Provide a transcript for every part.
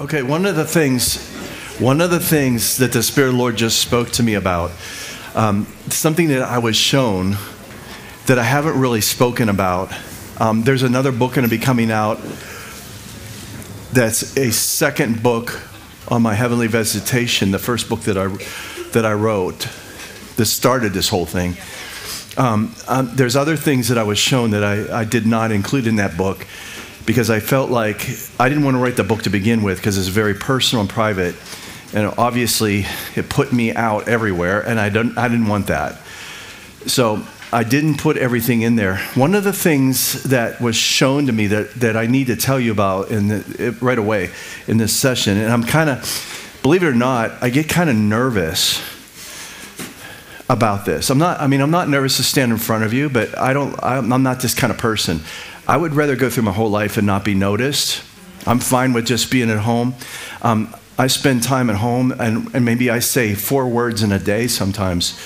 Okay, one of the things, one of the things that the Spirit of the Lord just spoke to me about, um, something that I was shown that I haven't really spoken about. Um, there's another book going to be coming out that's a second book on my heavenly visitation, the first book that I, that I wrote that started this whole thing. Um, um, there's other things that I was shown that I, I did not include in that book because I felt like I didn't want to write the book to begin with because it's very personal and private. And obviously, it put me out everywhere, and I, don't, I didn't want that. So I didn't put everything in there. One of the things that was shown to me that, that I need to tell you about in the, right away in this session, and I'm kind of, believe it or not, I get kind of nervous about this. I'm not, I mean, I'm not nervous to stand in front of you, but I don't, I'm not this kind of person. I would rather go through my whole life and not be noticed. I'm fine with just being at home. Um, I spend time at home, and, and, maybe I say four words in a day sometimes.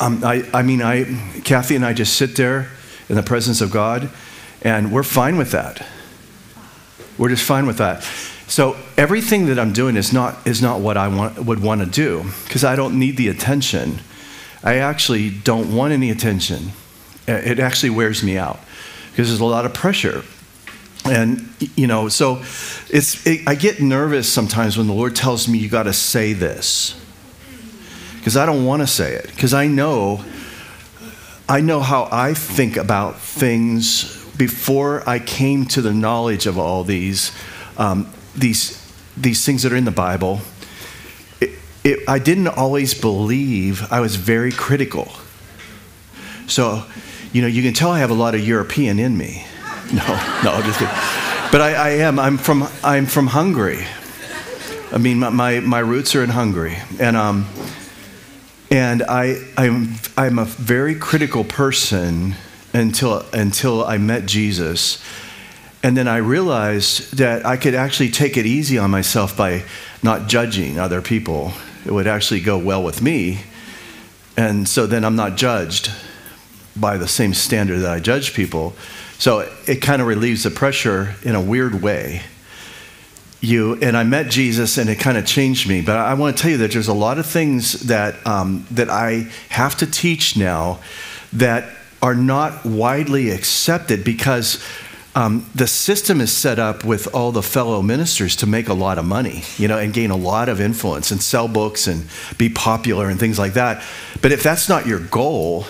Um, I, I mean, I, Kathi and I just sit there in the presence of God, and we're fine with that. We're just fine with that. So everything that I'm doing is not is not what I want, would want to do because I don't need the attention. I actually don't want any attention. It actually wears me out because there's a lot of pressure. And, you know, so it's, it, I get nervous sometimes when the Lord tells me you got to say this because I don't want to say it because I know, I know how I think about things before I came to the knowledge of all these, um, these, these things that are in the Bible. It, it, I didn't always believe, I was very critical. So you know, you can tell I have a lot of European in me. No, no, just kidding. But I, I am. I'm from, I'm from Hungary. I mean, my, my, my roots are in Hungary. And, um, and I, I'm, I'm a very critical person until, until I met Jesus. And then I realized that I could actually take it easy on myself by not judging other people. It would actually go well with me. And so then I'm not judged by the same standard that I judge people. So it kind of relieves the pressure in a weird way. You and I met Jesus, and it kind of changed me. But I want to tell you that there's a lot of things that um, that I have to teach now that are not widely accepted because um, the system is set up with all the fellow ministers to make a lot of money, you know, and gain a lot of influence and sell books and be popular and things like that. But if that's not your goal,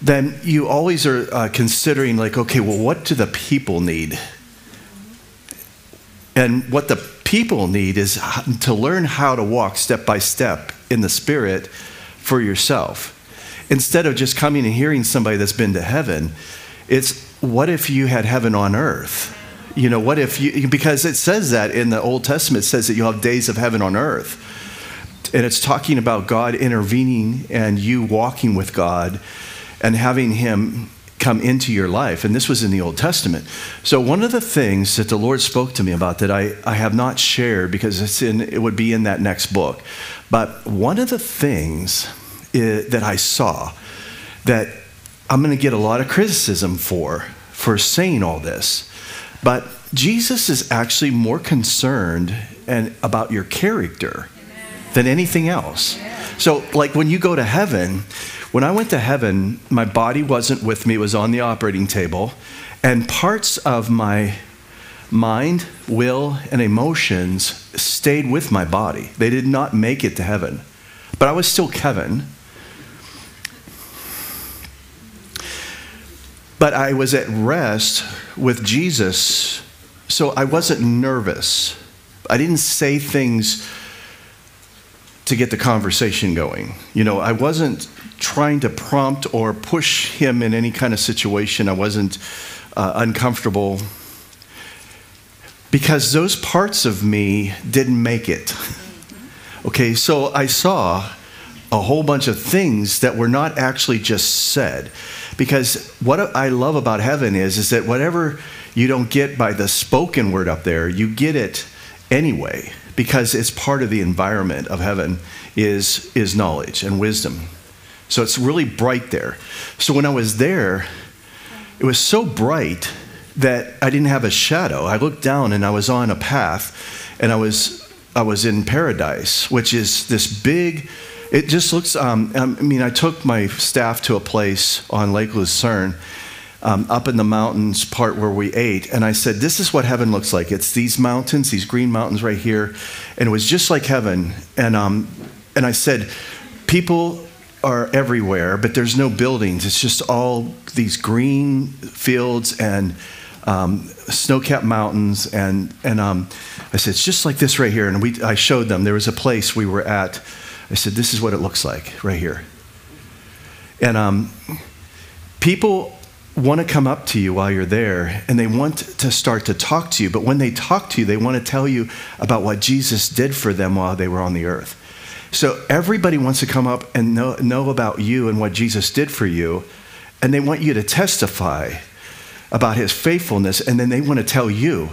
then you always are uh, considering, like, okay, well, what do the people need? And what the people need is to learn how to walk step by step in the Spirit for yourself. Instead of just coming and hearing somebody that's been to heaven, it's what if you had heaven on earth? You know, what if you, because it says that in the Old Testament, it says that you'll have days of heaven on earth. And it's talking about God intervening and you walking with God and having Him come into your life. And this was in the Old Testament. So, one of the things that the Lord spoke to me about that I, I have not shared because it's in, it would be in that next book, but one of the things is, that I saw that I'm going to get a lot of criticism for, for saying all this, but Jesus is actually more concerned and about your character than anything else. So, like when you go to heaven, when I went to heaven, my body wasn't with me, it was on the operating table, and parts of my mind, will, and emotions stayed with my body. They did not make it to heaven. But I was still Kevin. But I was at rest with Jesus, so I wasn't nervous. I didn't say things to get the conversation going. You know, I wasn't trying to prompt or push him in any kind of situation. I wasn't uh, uncomfortable because those parts of me didn't make it. Okay, so I saw a whole bunch of things that were not actually just said. Because what I love about heaven is, is that whatever you don't get by the spoken word up there, you get it anyway, because it's part of the environment of heaven is, is knowledge and wisdom. So it's really bright there. So when I was there, it was so bright that I didn't have a shadow. I looked down and I was on a path, and I was I was in paradise, which is this big. It just looks. Um, I mean, I took my staff to a place on Lake Lucerne, um, up in the mountains part where we ate, and I said, "This is what heaven looks like. It's these mountains, these green mountains right here," and it was just like heaven. And um, and I said, "People are everywhere, but there's no buildings. It's just all these green fields and." Um, snow-capped mountains, and and um, I said it's just like this right here. And we, I showed them there was a place we were at. I said this is what it looks like right here. And um, people want to come up to you while you're there, and they want to start to talk to you. But when they talk to you, they want to tell you about what Jesus did for them while they were on the earth. So everybody wants to come up and know, know about you and what Jesus did for you, and they want you to testify about his faithfulness, and then they want to tell you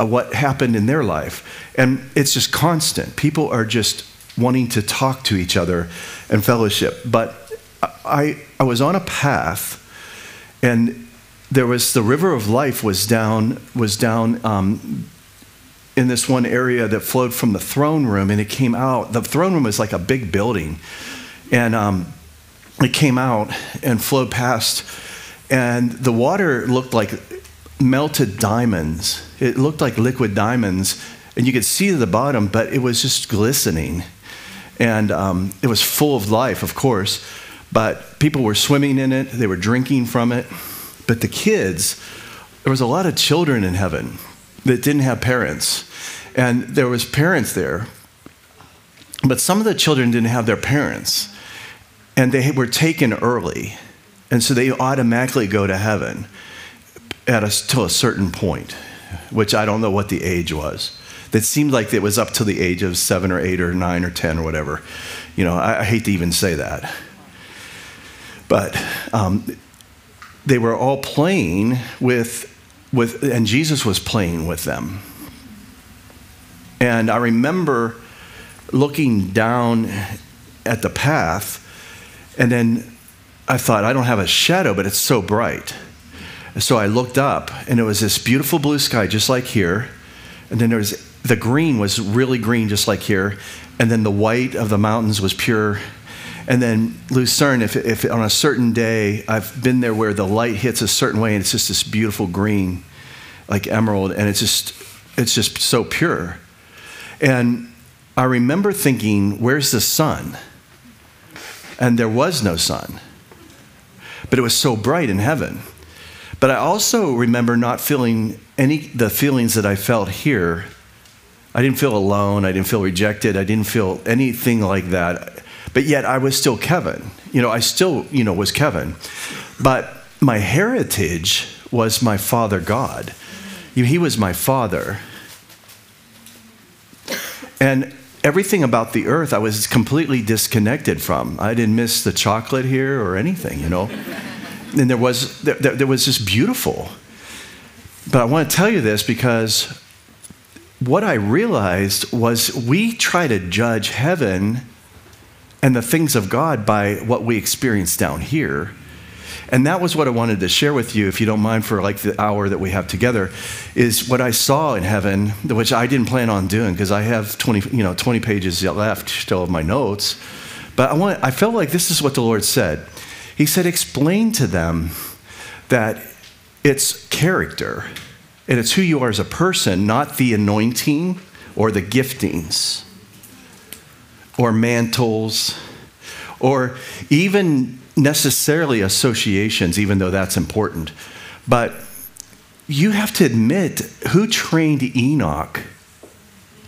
uh, what happened in their life. And it's just constant. People are just wanting to talk to each other and fellowship. But I, I was on a path, and there was the river of life was down was down um, in this one area that flowed from the throne room, and it came out. The throne room is like a big building, and um, it came out and flowed past and the water looked like melted diamonds. It looked like liquid diamonds, and you could see the bottom, but it was just glistening. And um, it was full of life, of course, but people were swimming in it, they were drinking from it. But the kids, there was a lot of children in heaven that didn't have parents. And there was parents there, but some of the children didn't have their parents. And they were taken early and so they automatically go to heaven at a, to a certain point, which I don't know what the age was. That seemed like it was up to the age of seven or eight or nine or ten or whatever. You know, I, I hate to even say that. But um, they were all playing with, with, and Jesus was playing with them. And I remember looking down at the path, and then I thought, I don't have a shadow, but it's so bright. So I looked up, and it was this beautiful blue sky, just like here. And then there was the green was really green, just like here. And then the white of the mountains was pure. And then Lucerne, if, if on a certain day, I've been there where the light hits a certain way, and it's just this beautiful green, like emerald, and it's just, it's just so pure. And I remember thinking, where's the sun? And there was no sun but it was so bright in heaven. But I also remember not feeling any the feelings that I felt here. I didn't feel alone. I didn't feel rejected. I didn't feel anything like that. But yet I was still Kevin. You know, I still, you know, was Kevin. But my heritage was my father God. You, He was my father. And everything about the earth I was completely disconnected from. I didn't miss the chocolate here or anything, you know. and there was there, there was just beautiful. But I want to tell you this because what I realized was we try to judge heaven and the things of God by what we experience down here. And that was what I wanted to share with you, if you don't mind, for like the hour that we have together, is what I saw in heaven, which I didn't plan on doing because I have 20, you know, 20 pages left still of my notes. But I, want, I felt like this is what the Lord said. He said, explain to them that it's character and it's who you are as a person, not the anointing or the giftings or mantles or even necessarily associations, even though that's important. But you have to admit who trained Enoch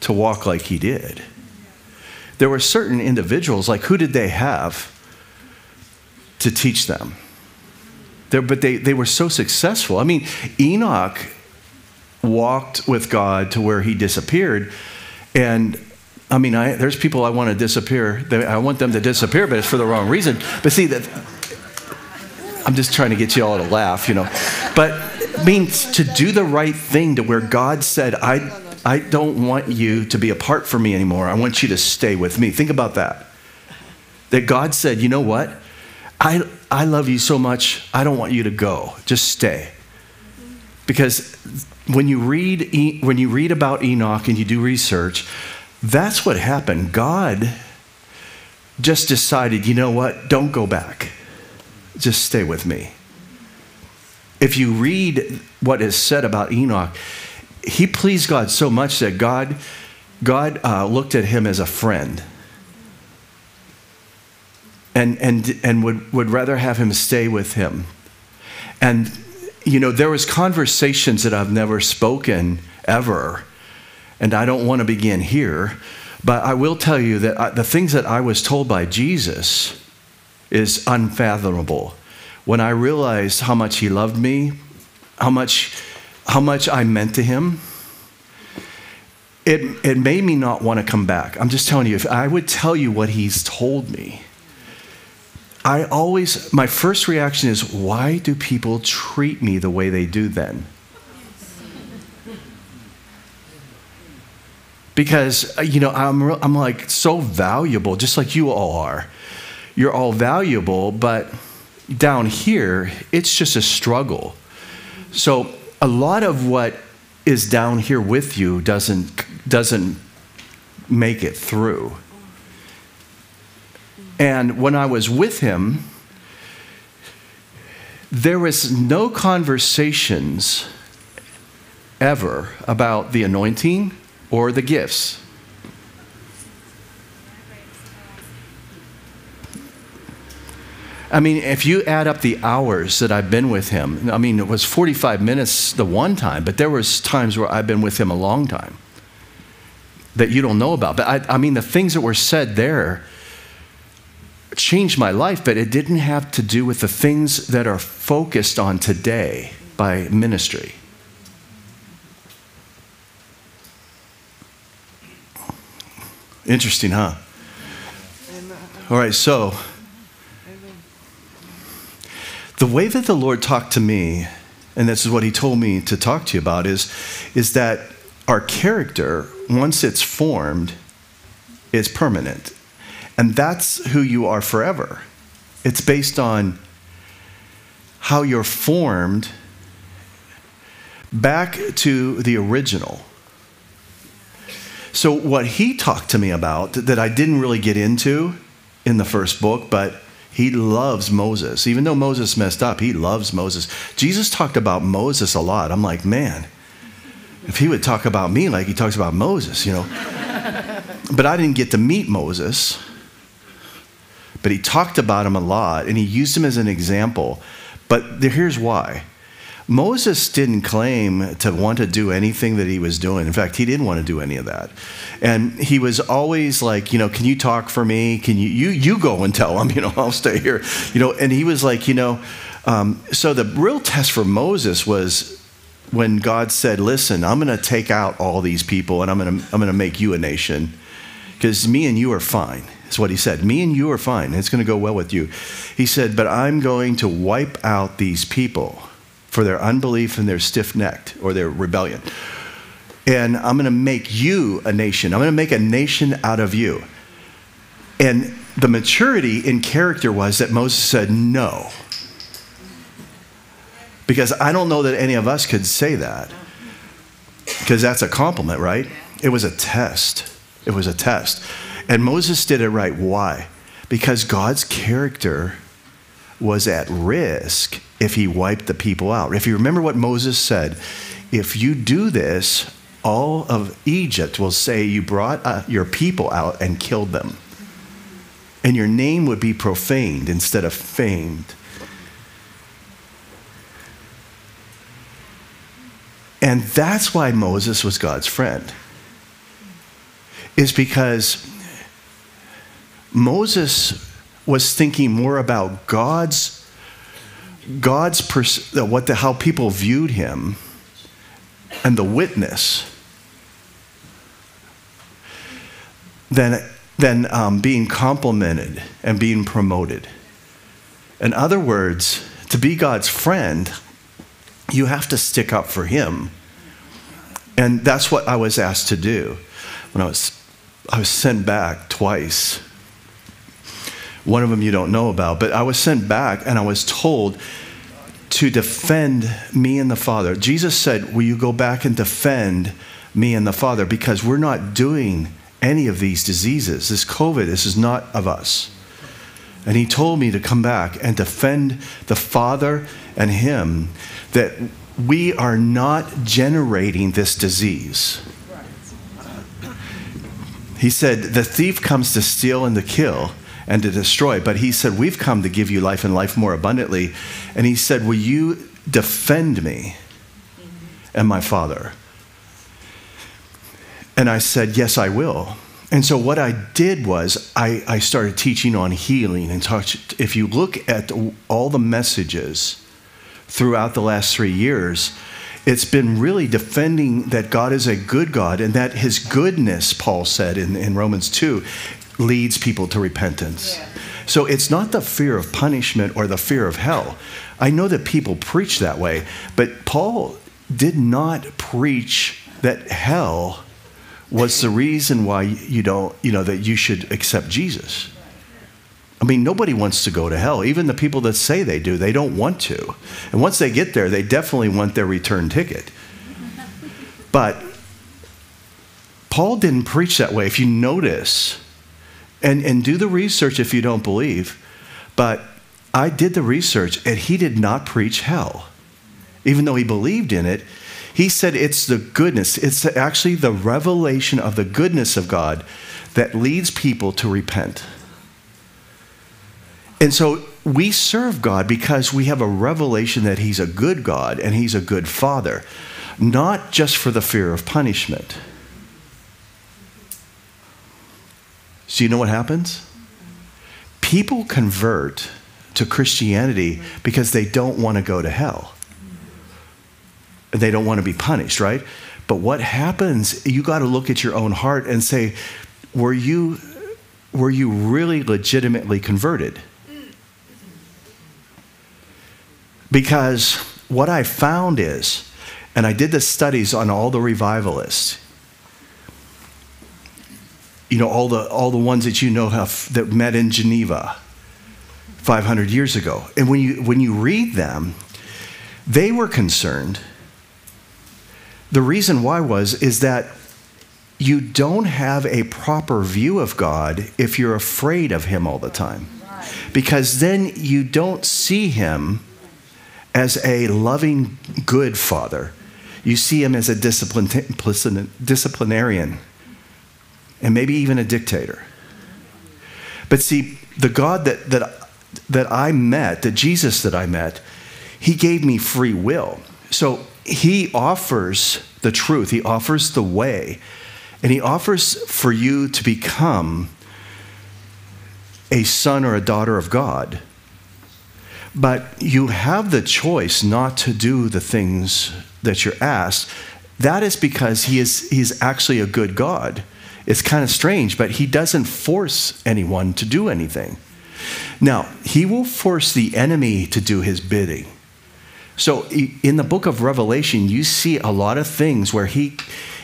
to walk like he did? There were certain individuals, like who did they have to teach them? There, but they, they were so successful. I mean, Enoch walked with God to where he disappeared. And I mean, I, there's people I want to disappear. I want them to disappear, but it's for the wrong reason. But see, that I'm just trying to get you all to laugh, you know. But I mean, to do the right thing to where God said, I, I don't want you to be apart from me anymore. I want you to stay with me. Think about that. That God said, you know what? I, I love you so much, I don't want you to go. Just stay. Because when you read, when you read about Enoch and you do research, that's what happened. God just decided, you know what? Don't go back. Just stay with me. If you read what is said about Enoch, he pleased God so much that God, God uh, looked at him as a friend and, and, and would, would rather have him stay with him. And, you know, there was conversations that I've never spoken ever, and I don't want to begin here, but I will tell you that I, the things that I was told by Jesus is unfathomable. When I realized how much he loved me, how much, how much I meant to him, it, it made me not want to come back. I'm just telling you, if I would tell you what he's told me, I always, my first reaction is, why do people treat me the way they do then? Because uh, you know I'm, I'm like so valuable just like you all are. You're all valuable but down here it's just a struggle. So a lot of what is down here with you doesn't doesn't make it through. And when i was with him there was no conversations ever about the anointing or the gifts. I mean, if you add up the hours that I've been with him, I mean, it was 45 minutes the one time, but there was times where I've been with him a long time that you don't know about. But I, I mean, the things that were said there changed my life, but it didn't have to do with the things that are focused on today by ministry. Interesting, huh? All right, so the way that the Lord talked to me, and this is what He told me to talk to you about, is, is that our character, once it's formed, is permanent. And that's who you are forever. It's based on how you're formed back to the original. So, what he talked to me about that I didn't really get into in the first book, but he loves Moses. Even though Moses messed up, he loves Moses. Jesus talked about Moses a lot. I'm like, man, if he would talk about me like he talks about Moses, you know. but I didn't get to meet Moses. But he talked about him a lot and he used him as an example. But here's why Moses didn't claim to want to do anything that he was doing. In fact, he didn't want to do any of that. And he was always like, you know, can you talk for me? Can you, you, you go and tell him, you know, I'll stay here. You know, and he was like, you know, um, so the real test for Moses was when God said, listen, I'm going to take out all these people and I'm going to, I'm going to make you a nation because me and you are fine. That's what he said. Me and you are fine. It's going to go well with you. He said, but I'm going to wipe out these people for their unbelief and their stiff necked or their rebellion. And I'm going to make you a nation. I'm going to make a nation out of you. And the maturity in character was that Moses said, No. Because I don't know that any of us could say that. Because that's a compliment, right? It was a test. It was a test. And Moses did it right. Why? Because God's character was at risk if he wiped the people out. If you remember what Moses said, if you do this, all of Egypt will say you brought uh, your people out and killed them. And your name would be profaned instead of famed. And that's why Moses was God's friend. Is because Moses was thinking more about God's God's pers- what the, how people viewed him and the witness than, than um, being complimented and being promoted. In other words, to be God's friend, you have to stick up for him. And that's what I was asked to do when I was, I was sent back twice one of them you don't know about. But I was sent back and I was told, to defend me and the Father. Jesus said, Will you go back and defend me and the Father? Because we're not doing any of these diseases. This COVID, this is not of us. And he told me to come back and defend the Father and him that we are not generating this disease. He said, The thief comes to steal and to kill and to destroy. But he said, We've come to give you life and life more abundantly. And he said, Will you defend me and my Father? And I said, Yes, I will. And so what I did was I, I started teaching on healing and talked. If you look at all the messages throughout the last three years, it's been really defending that God is a good God and that his goodness, Paul said in, in Romans 2, leads people to repentance. Yeah. So it's not the fear of punishment or the fear of hell. I know that people preach that way, but Paul did not preach that hell was the reason why you don't, you know, that you should accept Jesus. I mean, nobody wants to go to hell. Even the people that say they do, they don't want to. And once they get there, they definitely want their return ticket. But Paul didn't preach that way. If you notice, and, and do the research if you don't believe. But I did the research, and he did not preach hell. Even though he believed in it, he said it's the goodness, it's actually the revelation of the goodness of God that leads people to repent. And so we serve God because we have a revelation that He's a good God and He's a good Father, not just for the fear of punishment. So, you know what happens? People convert to Christianity because they don't want to go to hell. They don't want to be punished, right? But what happens, you got to look at your own heart and say, were you, were you really legitimately converted? Because what I found is, and I did the studies on all the revivalists, you know, all the, all the ones that you know have, that met in Geneva 500 years ago. And when you, when you read them, they were concerned. The reason why was, is that you don't have a proper view of God if you're afraid of Him all the time. Because then you don't see Him as a loving, good Father. You see Him as a disciplinarian and maybe even a dictator. But see, the God that, that, that I met, the Jesus that I met, he gave me free will. So he offers the truth, he offers the way, and he offers for you to become a son or a daughter of God. But you have the choice not to do the things that you're asked. That is because he is he's actually a good God. It's kind of strange, but he doesn't force anyone to do anything. Now, he will force the enemy to do his bidding. So in the book of Revelation, you see a lot of things where he,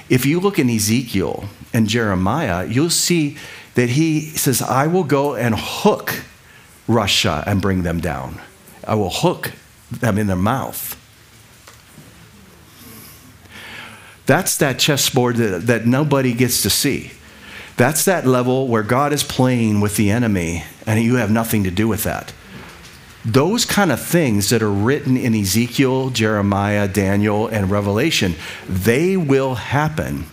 if you look in Ezekiel and Jeremiah, you'll see that he says, I will go and hook Russia and bring them down. I will hook them in their mouth. That's that chessboard that, that nobody gets to see. That's that level where God is playing with the enemy and you have nothing to do with that. Those kind of things that are written in Ezekiel, Jeremiah, Daniel, and Revelation, they will happen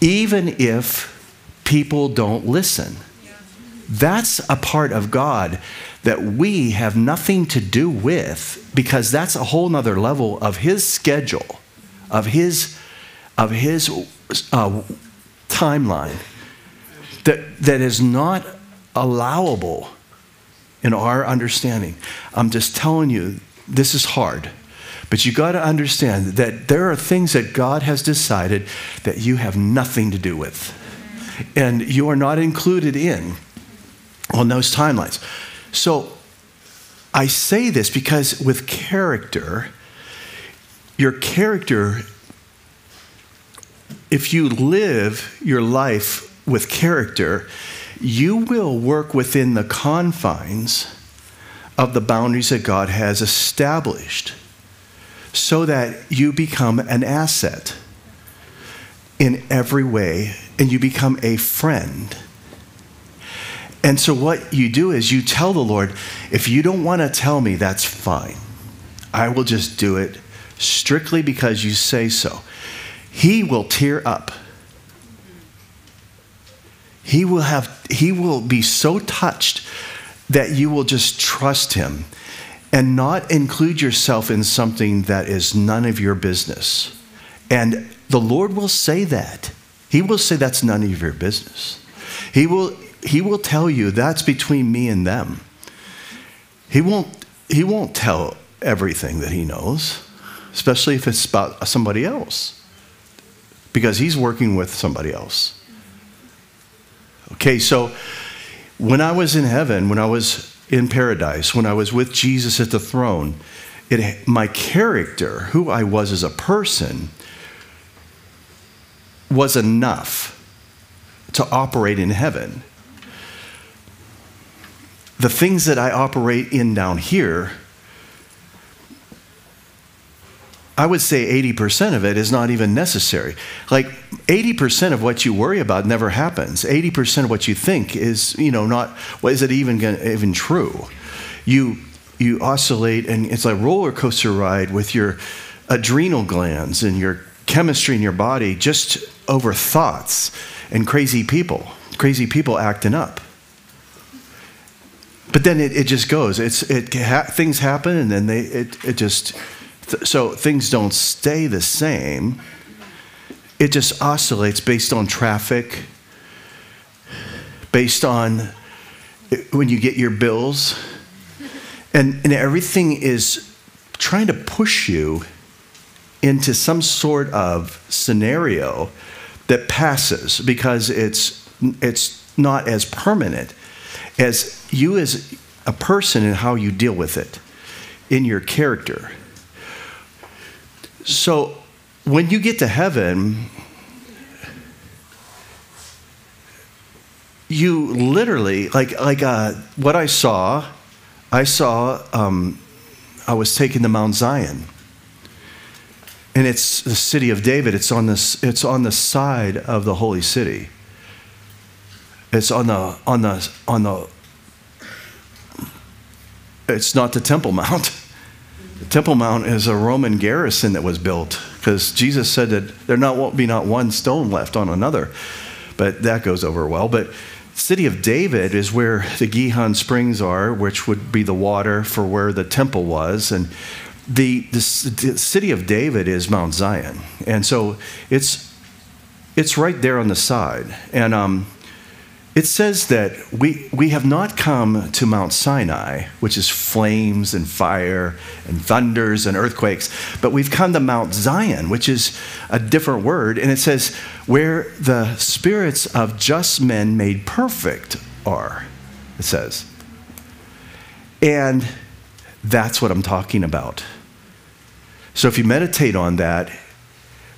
even if people don't listen. That's a part of God that we have nothing to do with because that's a whole nother level of His schedule, of His of his uh, timeline that, that is not allowable in our understanding. I'm just telling you, this is hard. But you got to understand that there are things that God has decided that you have nothing to do with. And you are not included in on those timelines. So I say this because with character, your character if you live your life with character, you will work within the confines of the boundaries that God has established. so that you become an asset in every way and you become a friend. And so, what you do is you tell the Lord, if you don't want to tell me, that's fine. I will just do it strictly because you say so. He will tear up. He will have he will be so touched that you will just trust him and not include yourself in something that is none of your business. And the Lord will say that. He will say that's none of your business. He will he will tell you that's between me and them. He won't he won't tell everything that he knows, especially if it's about somebody else. Because he's working with somebody else. Okay, so when I was in heaven, when I was in paradise, when I was with Jesus at the throne, it, my character, who I was as a person, was enough to operate in heaven. The things that I operate in down here I would say 80% of it is not even necessary. Like 80% of what you worry about never happens. 80% of what you think is, you know, not, well, is it even, even true? You, you oscillate and it's like a roller coaster ride with your adrenal glands and your chemistry in your body just over thoughts and crazy people, crazy people acting up. But then it, it just goes. It's, it, ha- things happen and then they, it, it just, so things don't stay the same. It just oscillates based on traffic, based on eh, when you get your bills. And, and everything is trying to push you into some sort of scenario that passes because it's, it's not as permanent as you as a person and how you deal with it in your character. So when you get to heaven, you literally like like uh, what I saw. I saw um, I was taken to Mount Zion, and it's the city of David. It's on this. It's on the side of the holy city. It's on the on the on the. It's not the Temple Mount. Temple Mount is a Roman garrison that was built because Jesus said that there not, won't be not one stone left on another. But that goes over well. But city of David is where the Gihon Springs are, which would be the water for where the temple was. And the, the, the city of David is Mount Zion. And so it's, it's right there on the side. And um, it says that we, we have not come to Mount Sinai, which is flames and fire and thunders and earthquakes, but we've come to Mount Zion, which is a different word. And it says, where the spirits of just men made perfect are, it says. And that's what I'm talking about. So if you meditate on that,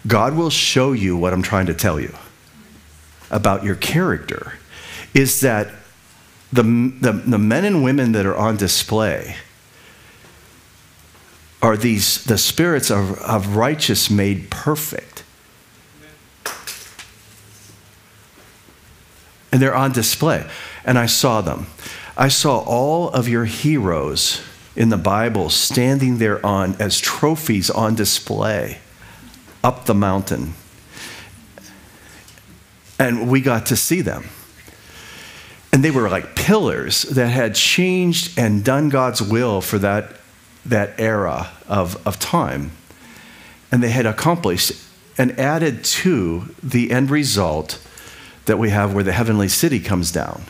God will show you what I'm trying to tell you about your character is that the, the, the men and women that are on display are these the spirits of, of righteous made perfect. And they're on display. And I saw them. I saw all of your heroes in the Bible standing there on as trophies on display up the mountain. And we got to see them. And they were like pillars that had changed and done God's will for that, that era of, of time. And they had accomplished and added to the end result that we have where the heavenly city comes down.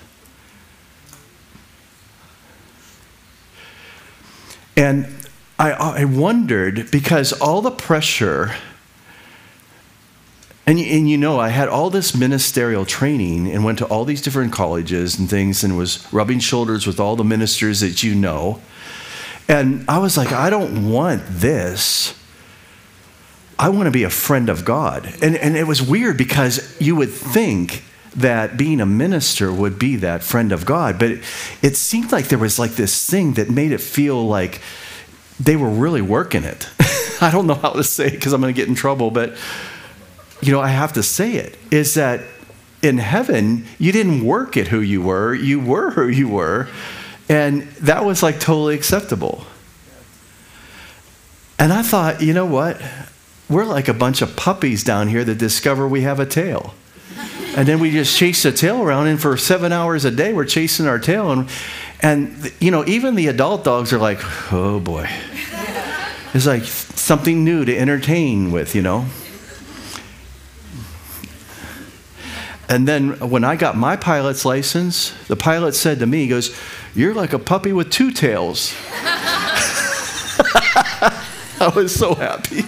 And I, I wondered because all the pressure and, and you know, I had all this ministerial training and went to all these different colleges and things and was rubbing shoulders with all the ministers that you know. And I was like, I don't want this. I want to be a friend of God. And, and it was weird because you would think that being a minister would be that friend of God. But it, it seemed like there was like this thing that made it feel like they were really working it. I don't know how to say it because I'm going to get in trouble, but you know, I have to say it is that in heaven, you didn't work at who you were, you were who you were. And that was like totally acceptable. And I thought, you know what? We're like a bunch of puppies down here that discover we have a tail. And then we just chase the tail around, and for seven hours a day, we're chasing our tail. And, and you know, even the adult dogs are like, oh boy. It's like something new to entertain with, you know? And then when I got my pilot's license, the pilot said to me, he goes, You're like a puppy with two tails. I was so happy.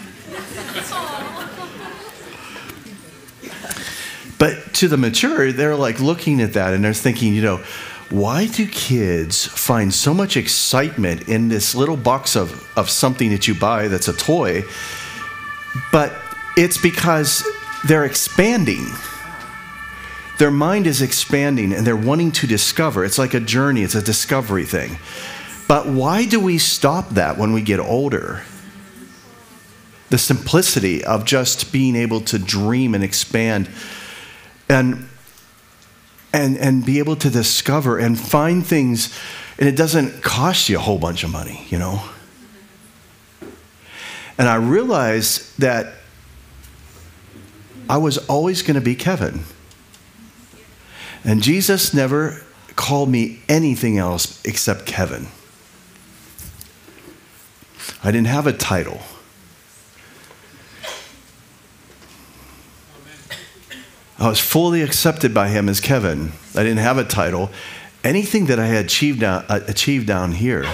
But to the mature, they're like looking at that and they're thinking, you know, why do kids find so much excitement in this little box of, of something that you buy that's a toy? But it's because they're expanding. Their mind is expanding and they're wanting to discover. It's like a journey, it's a discovery thing. But why do we stop that when we get older? The simplicity of just being able to dream and expand and and and be able to discover and find things and it doesn't cost you a whole bunch of money, you know. And I realized that I was always going to be Kevin. And Jesus never called me anything else except Kevin. I didn't have a title. I was fully accepted by him as Kevin. I didn't have a title. Anything that I had achieved down, uh, achieved down here,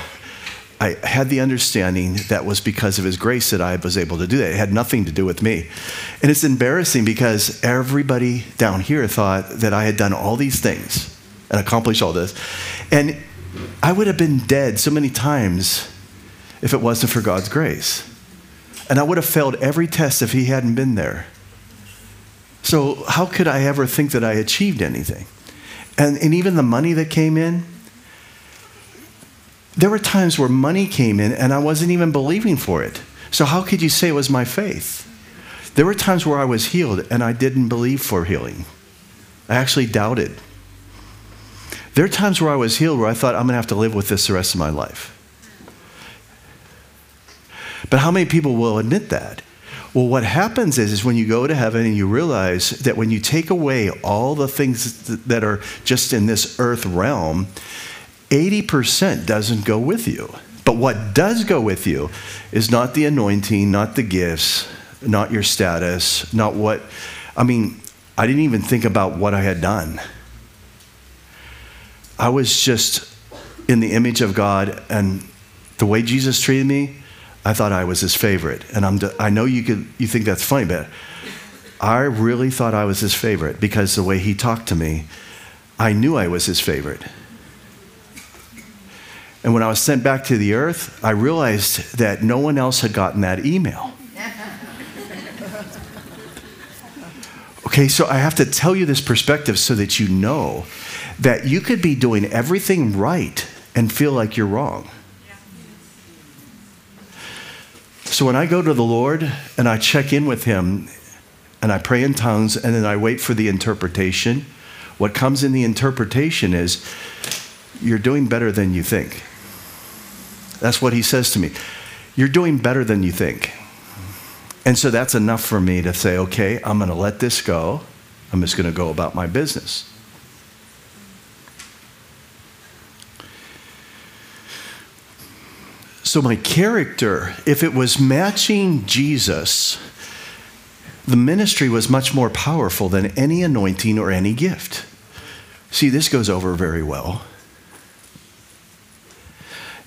I had the understanding that was because of his grace that I was able to do that. It had nothing to do with me. And it's embarrassing because everybody down here thought that I had done all these things and accomplished all this. And I would have been dead so many times if it wasn't for God's grace. And I would have failed every test if he hadn't been there. So, how could I ever think that I achieved anything? And, and even the money that came in, there were times where money came in and I wasn't even believing for it. So, how could you say it was my faith? There were times where I was healed and I didn't believe for healing. I actually doubted. There are times where I was healed where I thought, I'm going to have to live with this the rest of my life. But how many people will admit that? Well, what happens is, is when you go to heaven and you realize that when you take away all the things that are just in this earth realm, 80% doesn't go with you. But what does go with you is not the anointing, not the gifts, not your status, not what, I mean, I didn't even think about what I had done. I was just in the image of God, and the way Jesus treated me, I thought I was his favorite. And I'm, I know you, could, you think that's funny, but I really thought I was his favorite because the way he talked to me, I knew I was his favorite. And when I was sent back to the earth, I realized that no one else had gotten that email. Okay, so I have to tell you this perspective so that you know that you could be doing everything right and feel like you're wrong. So when I go to the Lord and I check in with Him and I pray in tongues and then I wait for the interpretation, what comes in the interpretation is, You're doing better than you think. That's what He says to me. You're doing better than you think. And so that's enough for me to say, okay, I'm going to let this go. I'm just going to go about my business. So, my character, if it was matching Jesus, the ministry was much more powerful than any anointing or any gift. See, this goes over very well.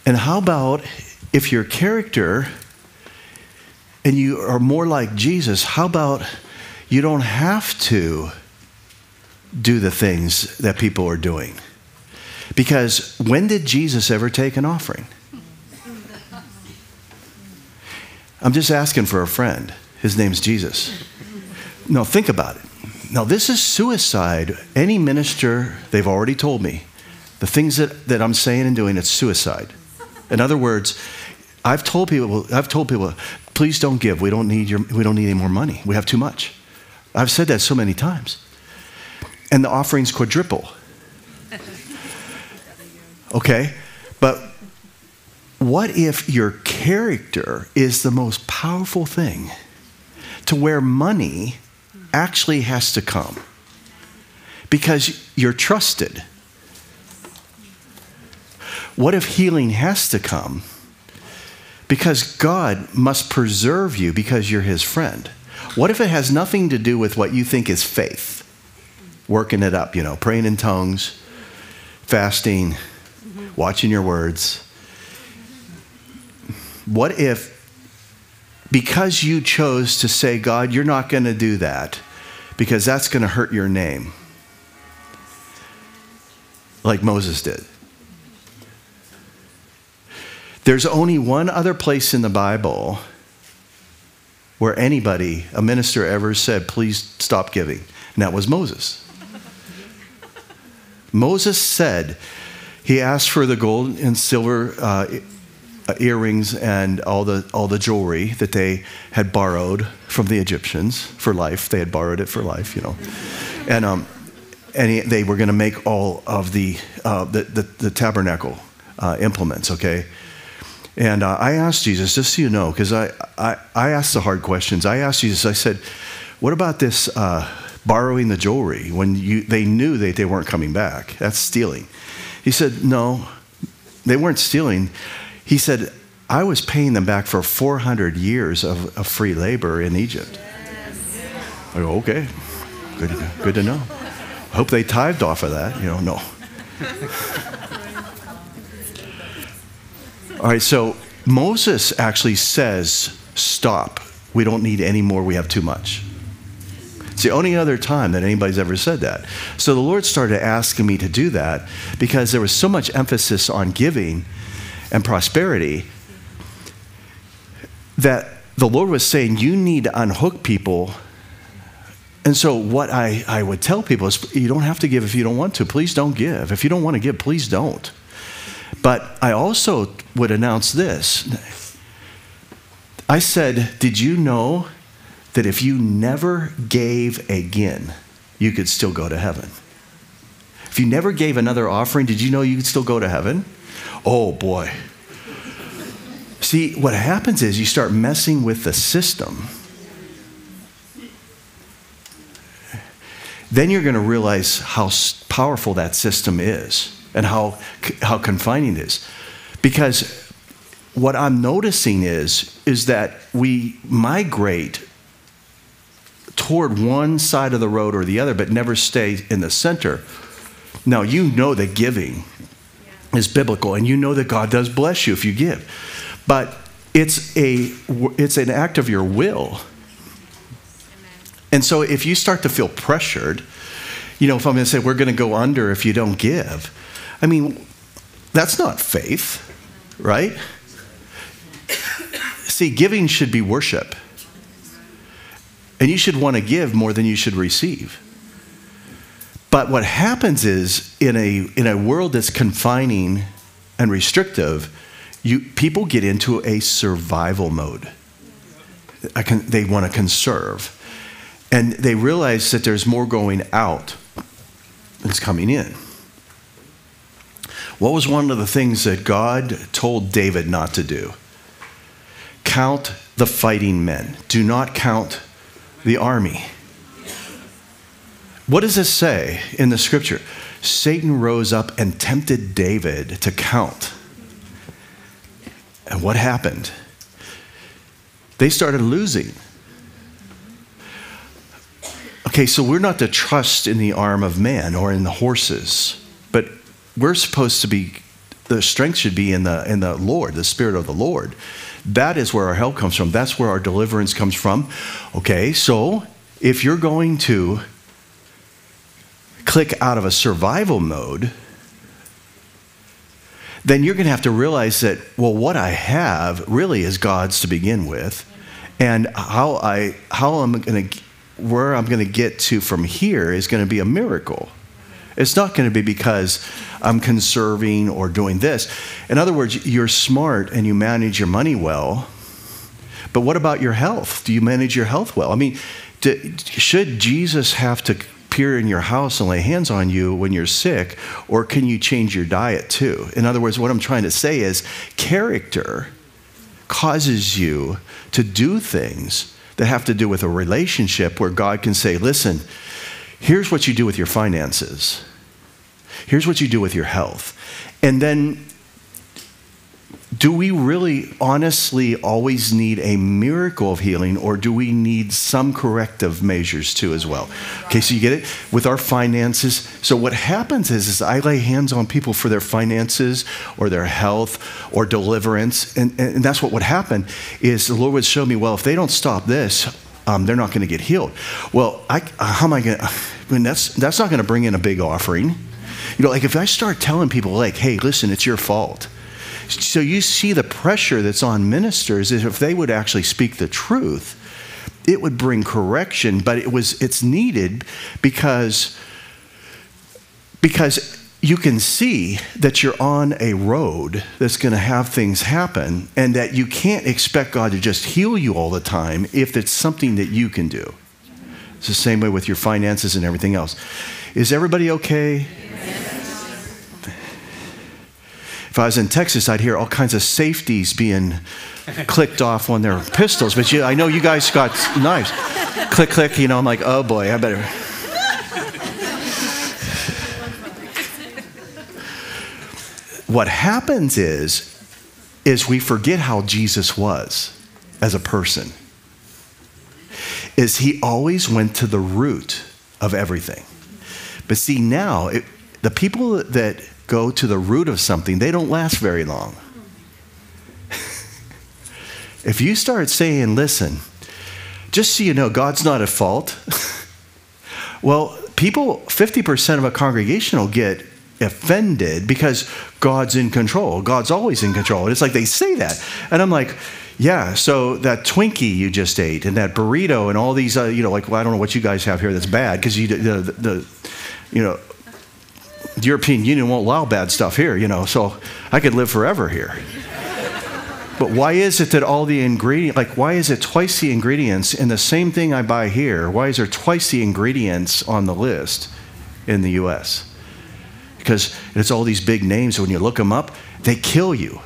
And how about if your character and you are more like Jesus, how about you don't have to do the things that people are doing? Because when did Jesus ever take an offering? I'm just asking for a friend. His name's Jesus. No, think about it. Now, this is suicide. Any minister, they've already told me, the things that, that I'm saying and doing, it's suicide. In other words, I've told people, I've told people, please don't give. We don't need your, we don't need any more money. We have too much. I've said that so many times. And the offerings quadruple. Okay? But what if your character is the most powerful thing to where money actually has to come? Because you're trusted. What if healing has to come? Because God must preserve you because you're his friend. What if it has nothing to do with what you think is faith? Working it up, you know, praying in tongues, fasting, watching your words. What if, because you chose to say, God, you're not going to do that, because that's going to hurt your name, like Moses did? There's only one other place in the Bible where anybody, a minister, ever said, please stop giving, and that was Moses. Moses said, he asked for the gold and silver uh, earrings and all the, all the jewelry that they had borrowed from the Egyptians for life. They had borrowed it for life, you know. And, um, and he, they were going to make all of the, uh, the, the, the, tabernacle uh, implements, okay? And uh, I asked Jesus, just so you know, because I, I, I, asked the hard questions. I asked Jesus, I said, what about this uh, borrowing the jewelry when you, they knew that they weren't coming back? That's stealing. He said, no, they weren't stealing. He said, I was paying them back for 400 years of, of free labor in Egypt. I go, okay, good, good to know. I hope they tithed off of that. You know, no. All right, so Moses actually says, Stop. We don't need any more. We have too much. It's the only other time that anybody's ever said that. So the Lord started asking me to do that because there was so much emphasis on giving and prosperity that the Lord was saying, You need to unhook people. And so, what I, I would tell people is, You don't have to give if you don't want to. Please don't give. If you don't want to give, please don't. But I also would announce this. I said, Did you know that if you never gave again, you could still go to heaven? If you never gave another offering, did you know you could still go to heaven? Oh boy. See, what happens is you start messing with the system. Then you're going to realize how powerful that system is and how, how confining it is. Because what I'm noticing is, is that we migrate toward one side of the road or the other, but never stay in the center. Now, you know that giving is biblical, and you know that God does bless you if you give. But it's, a, it's an act of your will. And so if you start to feel pressured, you know, if I'm going to say we're going to go under if you don't give, I mean, that's not faith, right? See, giving should be worship. And you should want to give more than you should receive. But what happens is in a, in a world that's confining and restrictive, you, people get into a survival mode. Can, they want to conserve. And they realize that there's more going out than's coming in. What was one of the things that God told David not to do? Count the fighting men. Do not count the army. What does this say in the scripture? Satan rose up and tempted David to count. And what happened? They started losing. Okay, so we're not to trust in the arm of man or in the horses, we're supposed to be the strength should be in the in the Lord, the Spirit of the Lord. That is where our help comes from. That's where our deliverance comes from. Okay, so if you're going to click out of a survival mode, then you're going to have to realize that well what I have really is God's to begin with and how I how I'm going to where I'm going to get to from here is going to be a miracle. It's not going to be because I'm conserving or doing this. In other words, you're smart and you manage your money well But what about your health? Do you manage your health well? I mean, do, should Jesus have to appear in your house and lay hands on you when you're sick, or can you change your diet too? In other words, what I'm trying to say is character causes you to do things that have to do with a relationship where God can say, listen, here's what you do with your finances, here's what you do with your health. And then do we really honestly always need a miracle of healing or do we need some corrective measures too as well? Okay so you get it? With our finances. So what happens is, is i lay hands on people for their finances or their health or deliverance and, and that's what would happen is the lord would show me well if they don't stop this um, they're not going to get healed. Well I, how am i going to I mean, that's, that's not going to bring in a big offering. You know like if i start telling people like hey listen it's your fault so you see the pressure that's on ministers is if they would actually speak the truth, it would bring correction, but it was it's needed because because you can see that you're on a road that's going to have things happen and that you can't expect God to just heal you all the time if it's something that you can do. It's the same way with your finances and everything else. Is everybody okay? If I was in Texas, I'd hear all kinds of safeties being clicked off on their pistols. But you, I know you guys got knives. click, click. You know, I'm like, oh boy, I better. What happens is, is we forget how Jesus was as a person. Is he always went to the root of everything. But see, now, it, the people that go to the root of something, they don't last very long. if you start saying, listen, just so you know, God's not at fault, well, people, 50% of a congregation will get offended because God's in control. God's always in control. And it's like they say that. And I'm like, yeah, so that Twinkie you just ate and that burrito and all these, uh, you know, like, well, I don't know what you guys have here that's bad because you, the, the, you know, the European Union won't allow bad stuff here, you know, so I could live forever here. But why is it that all the ingredients, like, why is it twice the ingredients in the same thing I buy here? Why is there twice the ingredients on the list in the US? Because it's all these big names. When you look them up, they kill you.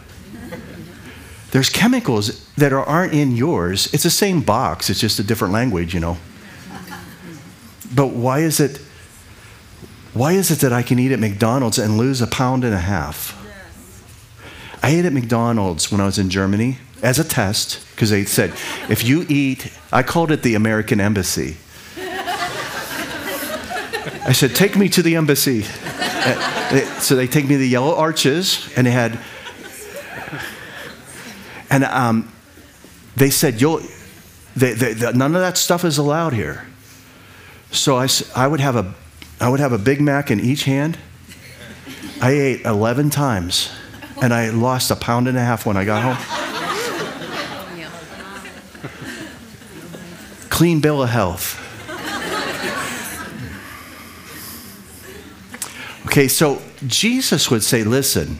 There's chemicals that are, aren't in yours. It's the same box, it's just a different language, you know. But why is it why is it that I can eat at McDonald's and lose a pound and a half? I ate at McDonald's when I was in Germany as a test because they said, if you eat, I called it the American Embassy. I said, take me to the embassy. Uh, so they take me to the yellow arches, and they had, and um, they said, you'll, they, they, none of that stuff is allowed here. So I, I would have a I would have a Big Mac in each hand. I ate 11 times and I lost a pound and a half when I got home. Clean bill of health. Okay, so Jesus would say, listen,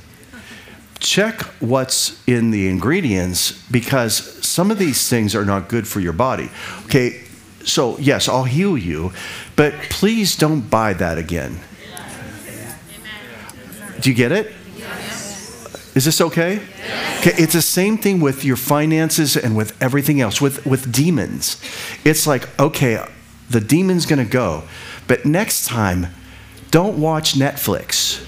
check what's in the ingredients because some of these things are not good for your body. Okay, so yes, I'll heal you, but please don't buy that again. Do you get it? Is this okay? Okay, it's the same thing with your finances and with everything else, with, with demons. It's like, okay, the demon's gonna go, but next time, don't watch Netflix.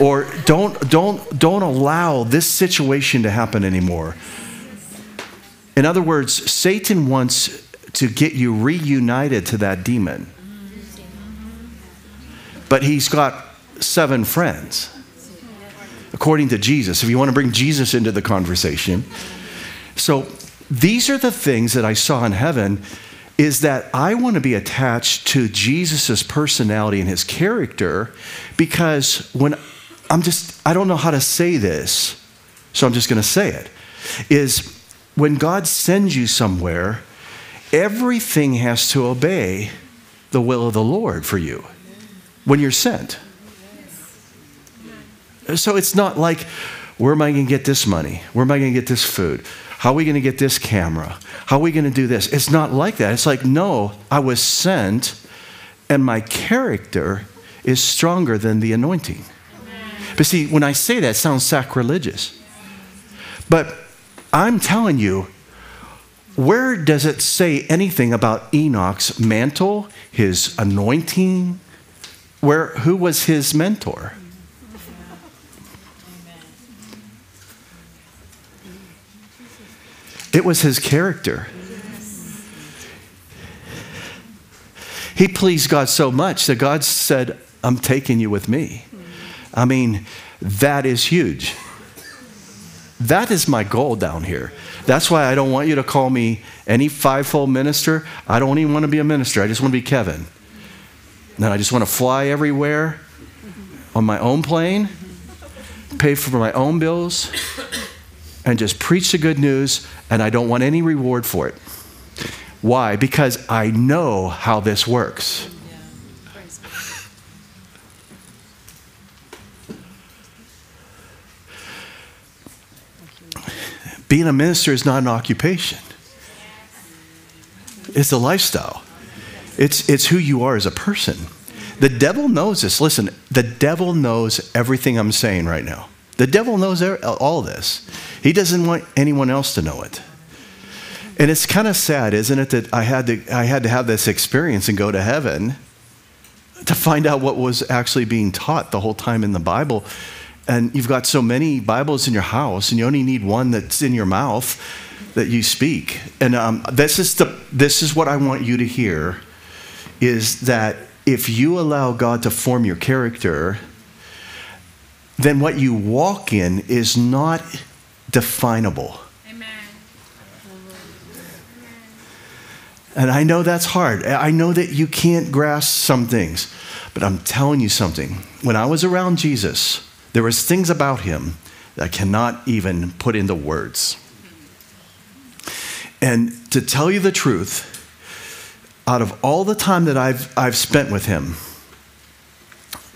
or don't, don't, don't allow this situation to happen anymore. In other words, Satan wants to get you reunited to that demon. But he's got seven friends, according to Jesus, if you want to bring Jesus into the conversation. So these are the things that I saw in heaven is that I want to be attached to Jesus' personality and his character because when I'm just, I don't know how to say this, so I'm just going to say it, is when God sends you somewhere, everything has to obey the will of the Lord for you when you're sent. So it's not like, where am I going to get this money? Where am I going to get this food? How are we going to get this camera? How are we going to do this? It's not like that. It's like, no, I was sent, and my character is stronger than the anointing. But see, when I say that, it sounds sacrilegious. But I'm telling you, where does it say anything about Enoch's mantle, his anointing? Where, who was his mentor? It was his character. He pleased God so much that God said, I'm taking you with me. I mean, that is huge. That is my goal down here. That's why I don't want you to call me any fivefold minister. I don't even want to be a minister. I just want to be Kevin. And I just want to fly everywhere on my own plane, pay for my own bills, and just preach the good news, and I don't want any reward for it. Why? Because I know how this works. Being a minister is not an occupation. It's a lifestyle. It's, it's who you are as a person. The devil knows this. Listen, the devil knows everything I'm saying right now. The devil knows all this. He doesn't want anyone else to know it. And it's kind of sad, isn't it, that I had, to, I had to have this experience and go to heaven to find out what was actually being taught the whole time in the Bible. And you've got so many Bibles in your house, and you only need one that's in your mouth that you speak. And um, this, is the, this is what I want you to hear is that if you allow God to form your character, then what you walk in is not definable. Amen. And I know that's hard. I know that you can't grasp some things. But I'm telling you something. When I was around Jesus, there was things about him that I cannot even put into words. And to tell you the truth, out of all the time that I've, I've spent with him,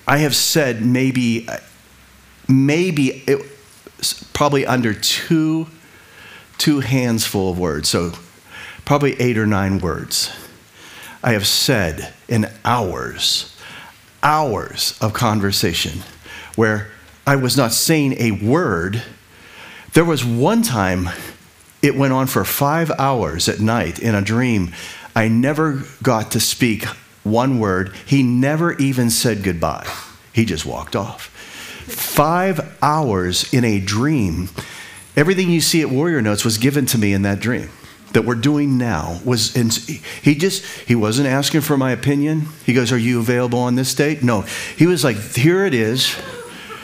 I have said maybe maybe it, probably under two two hands full of words so probably eight or nine words. I have said in hours hours of conversation where i was not saying a word. There was one time it went on for five hours at night in a dream. I never got to speak one word. He never even said goodbye. He just walked off Five hours in a dream. Everything you see at Warrior Notes was given to me in that dream that we're doing now was in, he just he wasn't asking for my opinion. He goes are you available on this date? No. He was like here it is.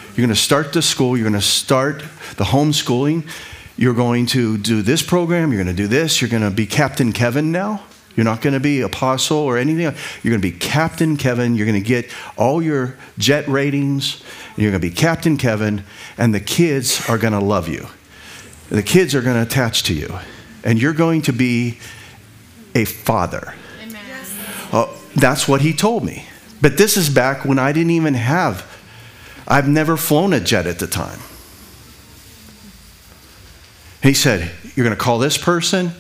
You're going to start the school. You're going to start the homeschooling. You're going to do this program. You're going to do this. You're going to be captain kevin now you're not going to be apostle or anything. You're going to be Captain Kevin. You're going to get all your jet ratings. You're going to be Captain Kevin, and the kids are going to love you. The kids are going to attach to you, and you're going to be a father. Amen. Oh, that's what he told me. But this is back when I didn't even have, I've never flown a jet at the time. He said, You're going to call this person,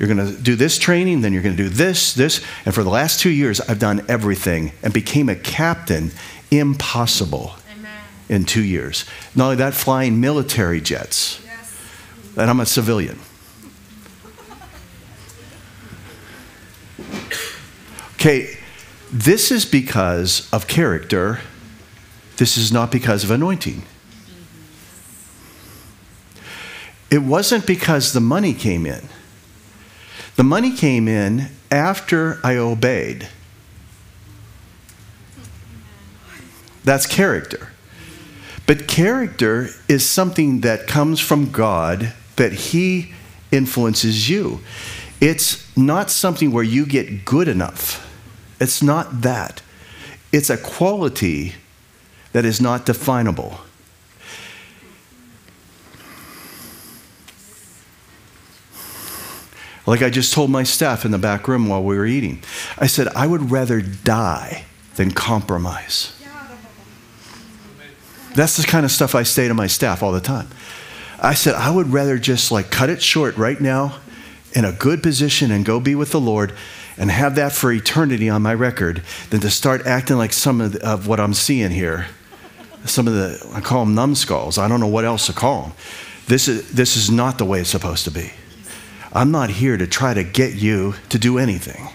you're going to do this training, then you're going to do this, this. And for the last two years, I've done everything and became a captain. Impossible Amen. in two years. Not only that, flying military jets. Yes. And I'm a civilian. Okay, this is because of character. This is not because of anointing. Mm-hmm. It wasn't because the money came in. The money came in after I obeyed. That's character. But character is something that comes from God that He influences you. It's not something where you get good enough. It's not that. It's a quality that is not definable. Like I just told my staff in the back room while we were eating, I said, I would rather die than compromise. That's the kind of stuff I say to my staff all the time. I said, I would rather just like cut it short right now in a good position and go be with the Lord and have that for eternity on my record than to start acting like some of, the, of what I'm seeing here. Some of the, I call them numbskulls. I don't know what else to call them. This is, this is not the way it's supposed to be. I'm not here to try to get you to do anything.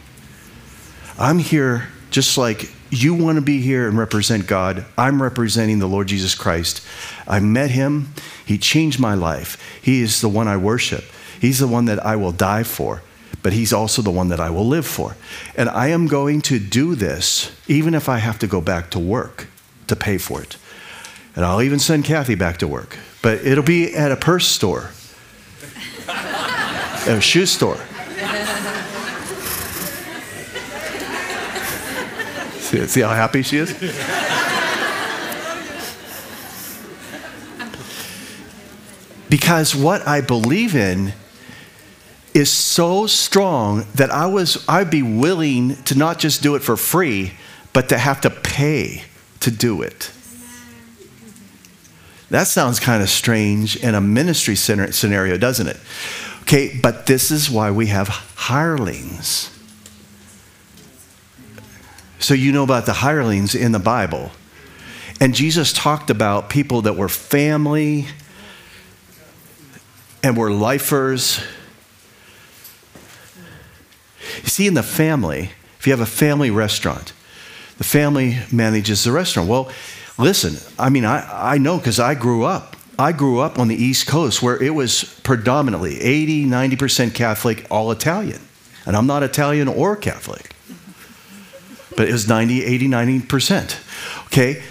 I'm here just like you want to be here and represent God. I'm representing the Lord Jesus Christ. I met him. He changed my life. He is the one I worship. He's the one that I will die for, but He's also the one that I will live for. And I am going to do this even if I have to go back to work to pay for it. And I'll even send Kathi back to work, but it'll be at a purse store, a shoe store. See, see how happy she is? because what I believe in is so strong that I was I'd be willing to not just do it for free, but to have to pay to do it. That sounds kind of strange in a ministry scenario, doesn't it? Okay, but this is why we have hirelings. So you know about the hirelings in the Bible. And Jesus talked about people that were family and were lifers you see, in the family, if you have a family restaurant, the family manages the restaurant. Well, listen, I mean, I, I know because I grew up. I grew up on the East Coast where it was predominantly 80, 90% Catholic, all Italian. And I'm not Italian or Catholic. But it was 90, 80, 90%. Okay?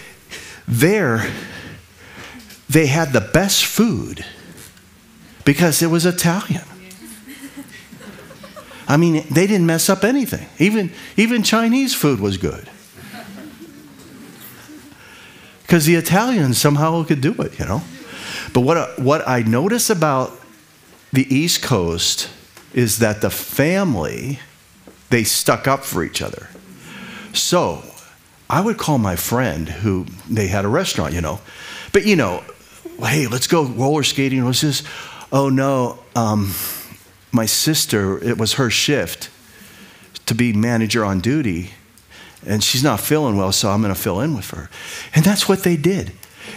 There, they had the best food because it was Italian. I mean, they didn't mess up anything. Even, even Chinese food was good. Because the Italians somehow could do it, you know. But what, what I notice about the East Coast is that the family, they stuck up for each other. So I would call my friend who they had a restaurant, you know. But, you know, hey, let's go roller skating. What's this? Oh, no. Um, my sister, it was her shift to be manager on duty, and she's not feeling well, so I'm going to fill in with her. And that's what they did.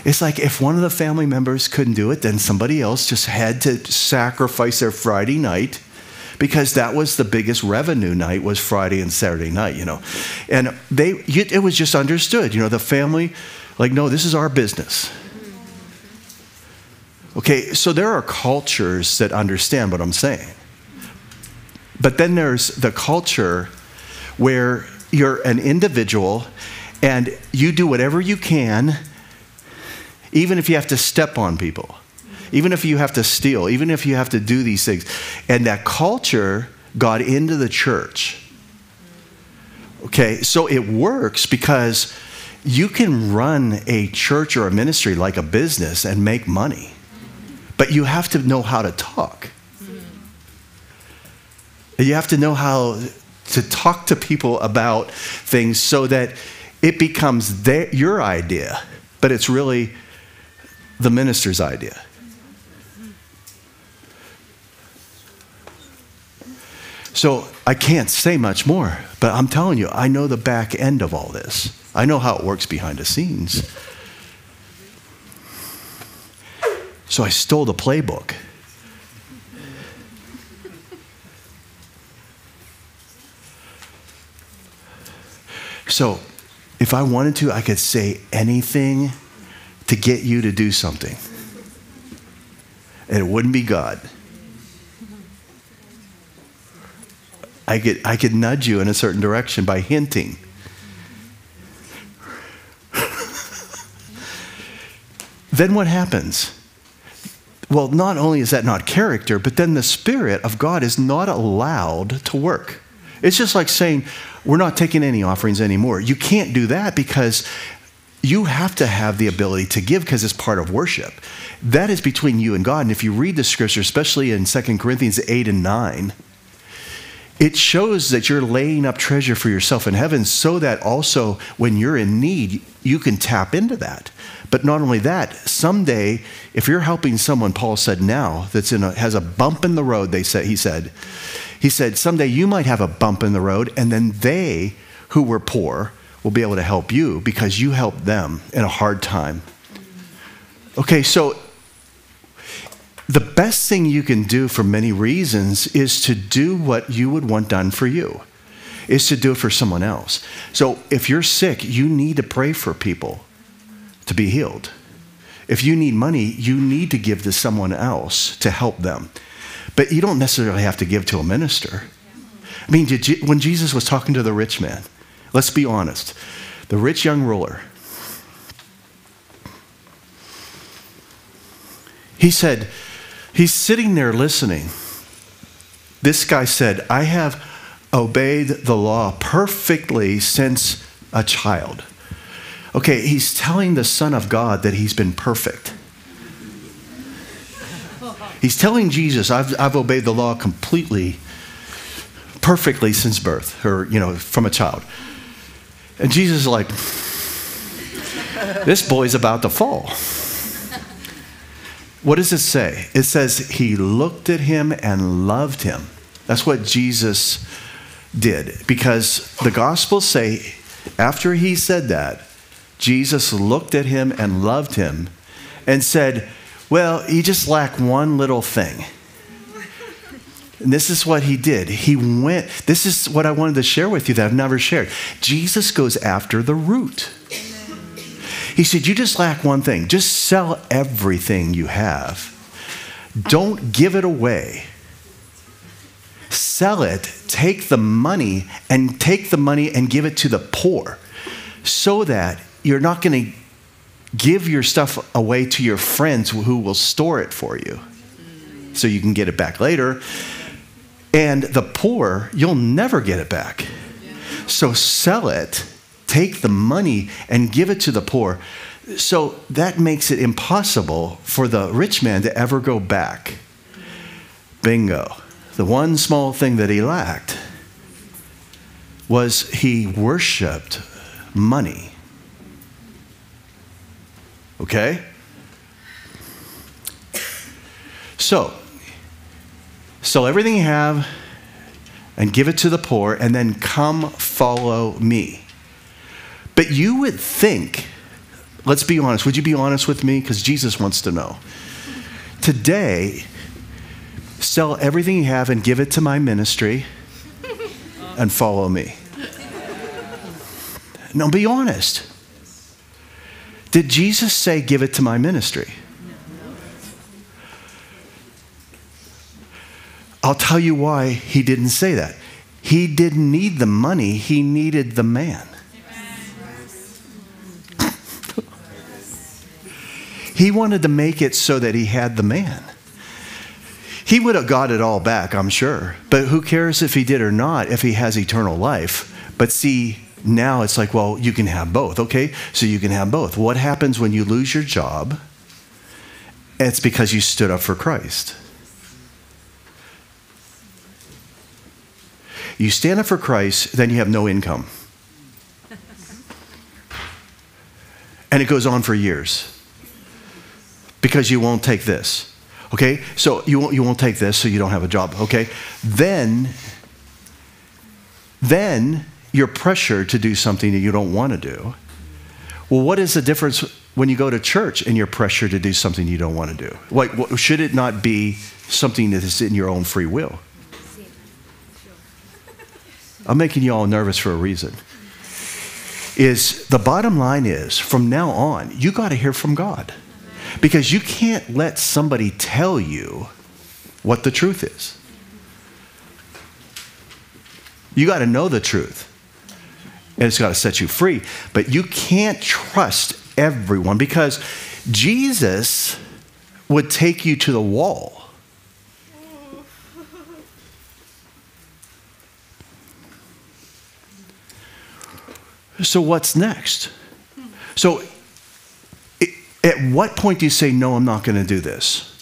It's like if one of the family members couldn't do it, then somebody else just had to sacrifice their Friday night because that was the biggest revenue night was Friday and Saturday night, you know. And they it was just understood, you know, the family like no, this is our business. Okay, so there are cultures that understand what I'm saying. But then there's the culture where you're an individual and you do whatever you can, even if you have to step on people, even if you have to steal, even if you have to do these things. And that culture got into the church. Okay, so it works because you can run a church or a ministry like a business and make money, but you have to know how to talk. You have to know how to talk to people about things so that it becomes their, your idea, but it's really the minister's idea. So I can't say much more, but I'm telling you, I know the back end of all this. I know how it works behind the scenes. So I stole the playbook. So, if I wanted to, I could say anything to get you to do something. And it wouldn't be God. I could, I could nudge you in a certain direction by hinting. then what happens? Well, not only is that not character, but then the Spirit of God is not allowed to work. It's just like saying, we're not taking any offerings anymore. You can't do that because you have to have the ability to give because it's part of worship. That is between you and God. And if you read the scripture, especially in 2 Corinthians 8 and 9, it shows that you're laying up treasure for yourself in heaven so that also when you're in need, you can tap into that. But not only that, someday, if you're helping someone, Paul said now, that's in a, has a bump in the road, they said, he said, he said, someday you might have a bump in the road, and then they who were poor will be able to help you because you helped them in a hard time. Okay, so the best thing you can do for many reasons is to do what you would want done for you, is to do it for someone else. So if you're sick, you need to pray for people to be healed. If you need money, you need to give to someone else to help them. But you don't necessarily have to give to a minister. I mean, you, when Jesus was talking to the rich man, let's be honest, the rich young ruler, he said, he's sitting there listening. This guy said, I have obeyed the law perfectly since a child. Okay, he's telling the Son of God that he's been perfect. He's telling Jesus, I've, I've obeyed the law completely, perfectly since birth, or, you know, from a child. And Jesus is like, this boy's about to fall. What does it say? It says he looked at him and loved him. That's what Jesus did. Because the Gospels say, after he said that, Jesus looked at him and loved him and said, Well, you just lack one little thing. And this is what he did. He went, this is what I wanted to share with you that I've never shared. Jesus goes after the root. He said, You just lack one thing. Just sell everything you have. Don't give it away. Sell it, take the money, and take the money and give it to the poor so that you're not going to give your stuff away to your friends who will store it for you so you can get it back later. And the poor, you'll never get it back. So sell it, take the money, and give it to the poor. So that makes it impossible for the rich man to ever go back. Bingo. The one small thing that he lacked was he worshiped money. Okay? So, sell everything you have and give it to the poor, and then come follow me. But you would think, let's be honest, would you be honest with me? Because Jesus wants to know. Today, sell everything you have and give it to my ministry and follow me. Now, be honest. Did Jesus say, Give it to my ministry? I'll tell you why he didn't say that. He didn't need the money, he needed the man. he wanted to make it so that he had the man. He would have got it all back, I'm sure. But who cares if he did or not if he has eternal life? But see, now it's like, well, you can have both. Okay, so you can have both. What happens when you lose your job? It's because you stood up for Christ. You stand up for Christ, then you have no income. And it goes on for years because you won't take this. Okay? So you won't, you won't take this, so you don't have a job. Okay? Then, then you're pressured to do something that you don't want to do. Well, what is the difference when you go to church and you're pressured to do something you don't want to do? Like, should it not be something that is in your own free will? I'm making you all nervous for a reason. Is the bottom line is from now on, you got to hear from God. Because you can't let somebody tell you what the truth is. You got to know the truth and it's got to set you free. But you can't trust everyone because Jesus would take you to the wall. So, what's next? So, at what point do you say, No, I'm not going to do this?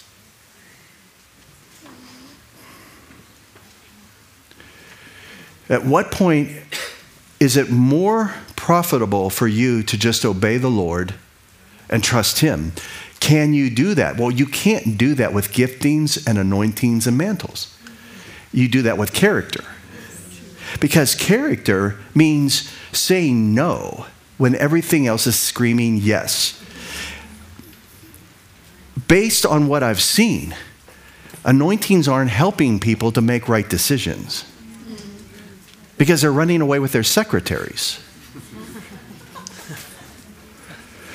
At what point is it more profitable for you to just obey the Lord and trust Him? Can you do that? Well, you can't do that with giftings and anointings and mantles. You do that with character. Because character means saying no when everything else is screaming yes. Based on what I've seen, anointings aren't helping people to make right decisions because they're running away with their secretaries.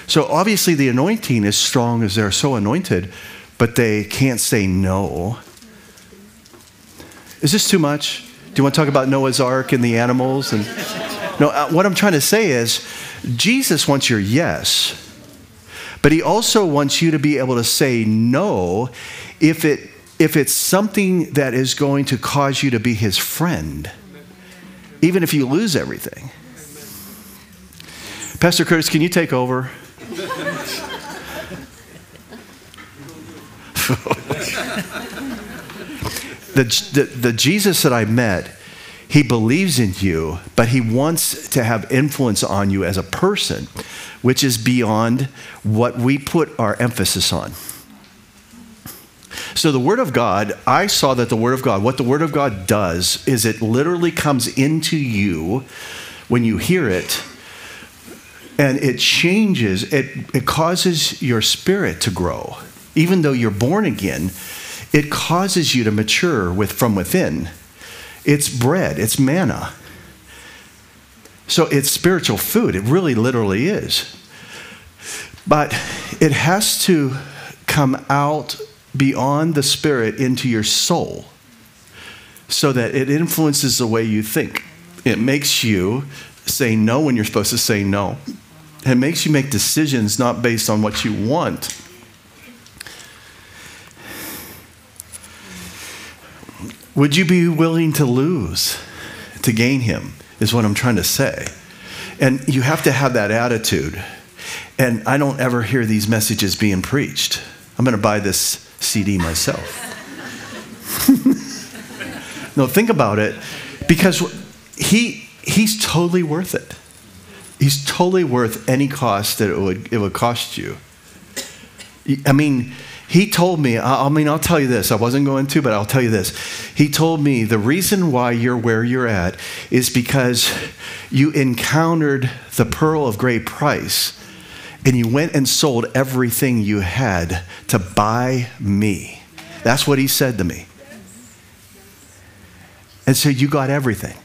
So obviously, the anointing is strong as they're so anointed, but they can't say no. Is this too much? Do you want to talk about Noah's Ark and the animals? And no, uh, what I'm trying to say is, Jesus wants your yes, but he also wants you to be able to say no if it if it's something that is going to cause you to be his friend, even if you lose everything. Pastor Curtis, can you take over? the, the, the Jesus that I met, he believes in you, but he wants to have influence on you as a person, which is beyond what we put our emphasis on. So, the Word of God, I saw that the Word of God, what the Word of God does is it literally comes into you when you hear it and it changes, it, it causes your spirit to grow. Even though you're born again, it causes you to mature with, from within. It's bread, it's manna. So it's spiritual food. It really literally is. But it has to come out beyond the spirit into your soul so that it influences the way you think. It makes you say no when you're supposed to say no. It makes you make decisions not based on what you want. Would you be willing to lose to gain him? Is what I'm trying to say. And you have to have that attitude. And I don't ever hear these messages being preached. I'm going to buy this CD myself. no, think about it because he, he's totally worth it. He's totally worth any cost that it would, it would cost you. I mean, he told me, I mean, I'll tell you this. I wasn't going to, but I'll tell you this. He told me the reason why you're where you're at is because you encountered the pearl of great price and you went and sold everything you had to buy me. That's what he said to me. And so you got everything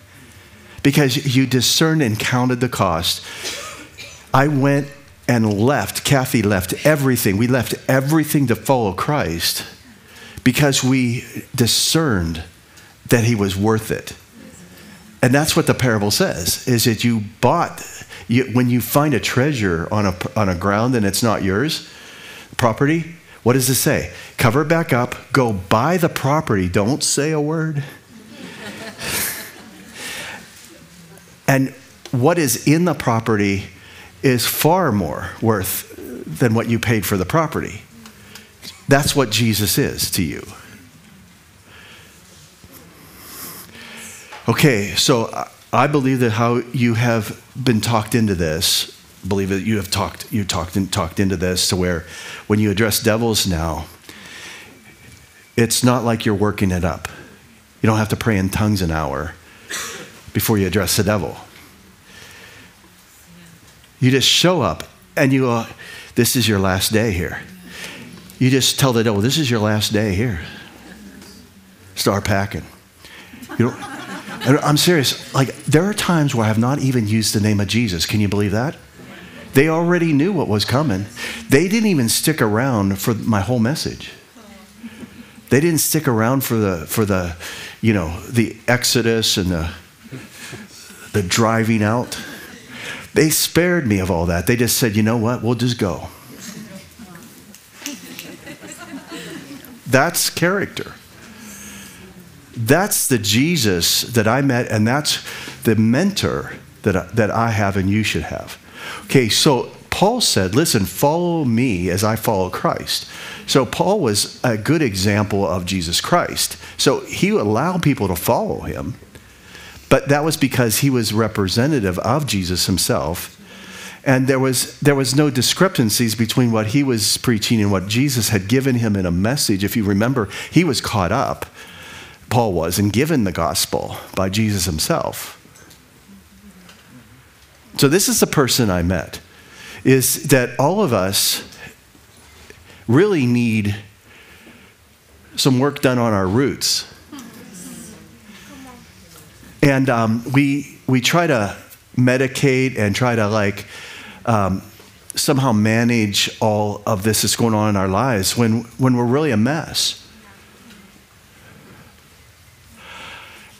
because you discerned and counted the cost. I went and left, Kathi left everything. We left everything to follow Christ because we discerned that he was worth it. And that's what the parable says is that you bought you, when you find a treasure on a, on a ground and it's not yours, property, what does it say? Cover it back up, go buy the property, don't say a word. And what is in the property is far more worth than what you paid for the property. That's what Jesus is to you. Okay, so I believe that how you have been talked into this, believe that you have talked you talked in, talked into this to where when you address devils now, it's not like you're working it up. You don't have to pray in tongues an hour before you address the devil. You just show up and you go, This is your last day here. You just tell the devil, This is your last day here. Start packing. You know, I'm serious. Like, there are times where I have not even used the name of Jesus. Can you believe that? They already knew what was coming. They didn't even stick around for my whole message. They didn't stick around for the, for the you know, the exodus and the, the driving out. They spared me of all that. They just said, you know what, we'll just go. That's character. That's the Jesus that I met, and that's the mentor that I, that I have and you should have. Okay, so Paul said, listen, follow me as I follow Christ. So Paul was a good example of Jesus Christ. So he allowed people to follow him, but that was because he was representative of Jesus himself. And there was, there was no discrepancies between what he was preaching and what Jesus had given him in a message. If you remember, he was caught up, Paul was, and given the gospel by Jesus himself. So this is the person I met, is that all of us really need some work done on our roots. And um, we, we try to medicate and try to like um, somehow manage all of this that's going on in our lives when, when we're really a mess.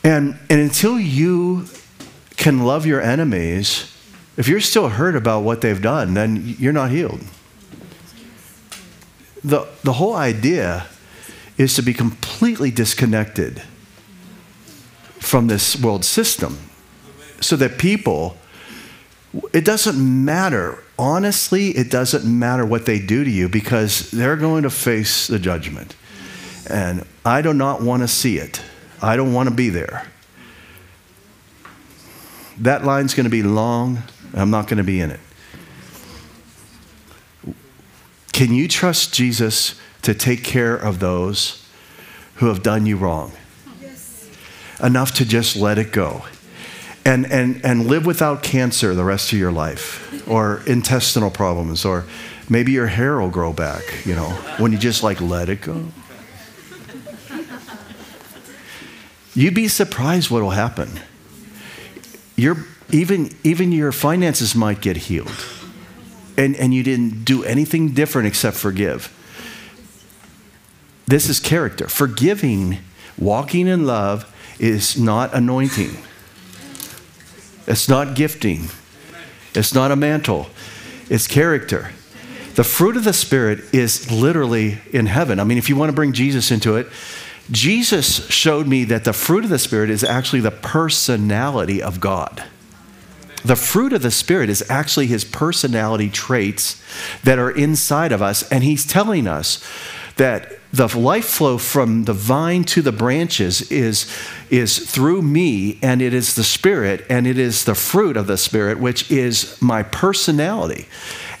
And, and until you can love your enemies, if you're still hurt about what they've done, then you're not healed. The, the whole idea is to be completely disconnected from this world system so that people, it doesn't matter. Honestly, it doesn't matter what they do to you because they're going to face the judgment. And I do not want to see it. I don't want to be there. That line's going to be long. I'm not going to be in it. Can you trust Jesus to take care of those who have done you wrong? Enough to just let it go and, and, and live without cancer the rest of your life or intestinal problems or maybe your hair will grow back, you know, when you just like let it go. You'd be surprised what will happen. Your, even, even your finances might get healed. And, and you didn't do anything different except forgive. This is character. Forgiving, walking in love, is not anointing. It's not gifting. It's not a mantle. It's character. The fruit of the Spirit is literally in heaven. I mean, if you want to bring Jesus into it, Jesus showed me that the fruit of the Spirit is actually the personality of God. The fruit of the Spirit is actually his personality traits that are inside of us. And he's telling us that the life flow from the vine to the branches is, is through me, and it is the Spirit, and it is the fruit of the Spirit, which is my personality.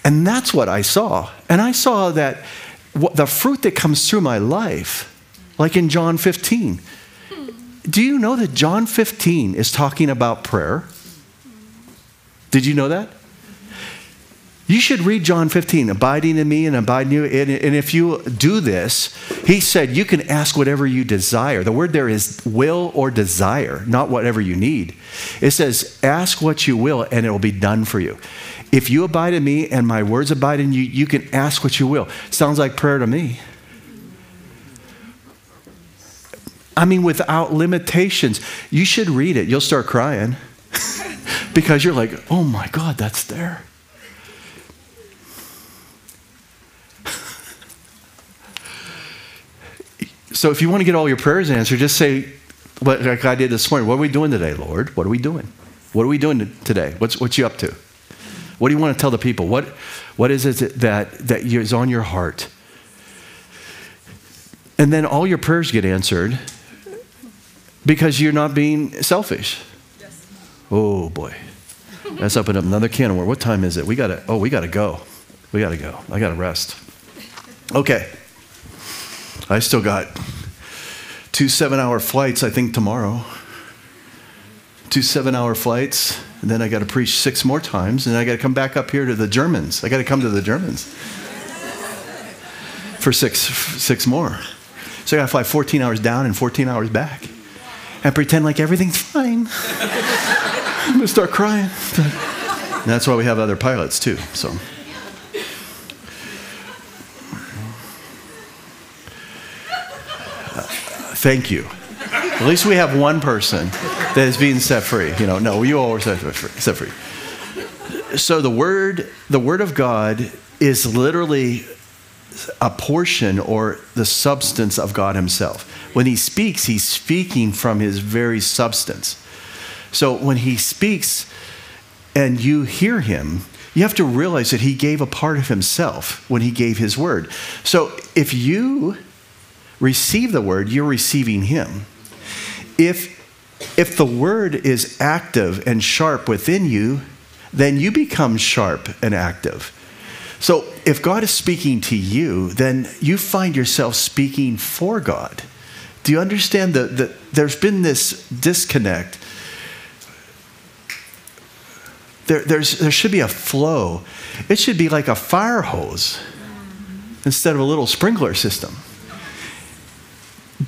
And that's what I saw. And I saw that the fruit that comes through my life, like in John 15. Do you know that John 15 is talking about prayer? Did you know that? You should read John 15, abiding in me and abiding in you. And, and, if you do this, he said you can ask whatever you desire. The word there is will or desire, not whatever you need. It says, ask what you will and it will be done for you. If you abide in me and my words abide in you, you can ask what you will. Sounds like prayer to me. I mean, without limitations. You should read it. You'll start crying because you're like, oh my God, that's there. So if you want to get all your prayers answered, just say, like I did this morning, what are we doing today, Lord? What are we doing? What are we doing today? What's, what's you up to? What do you want to tell the people? What, what is it that, that is on your heart? And then all your prayers get answered because you're not being selfish. Yes. Oh boy. That's opening up another can of worms. What time is it? We gotta oh we gotta go. We gotta go. I gotta rest. Okay. I still got two seven hour flights, I think, tomorrow. Two seven hour flights. And then I got to preach six more times. And I got to come back up here to the Germans. I got to come to the Germans for six, six more. So I got to fly 14 hours down and 14 hours back and pretend like everything's fine. I'm going to start crying. And that's why we have other pilots, too. So. Thank you. At least we have one person that is being set free. You know, no, you all are set free. Set free. So the word, the word of God is literally a portion or the substance of God Himself. When He speaks, He's speaking from His very substance. So when He speaks and you hear Him, you have to realize that He gave a part of Himself when He gave His word. So if you receive the word, you're receiving Him. If if the word is active and sharp within you, then you become sharp and active. So if God is speaking to you, then you find yourself speaking for God. Do you understand that there's been this disconnect? There, there's, there should be a flow. It should be like a fire hose instead of a little sprinkler system.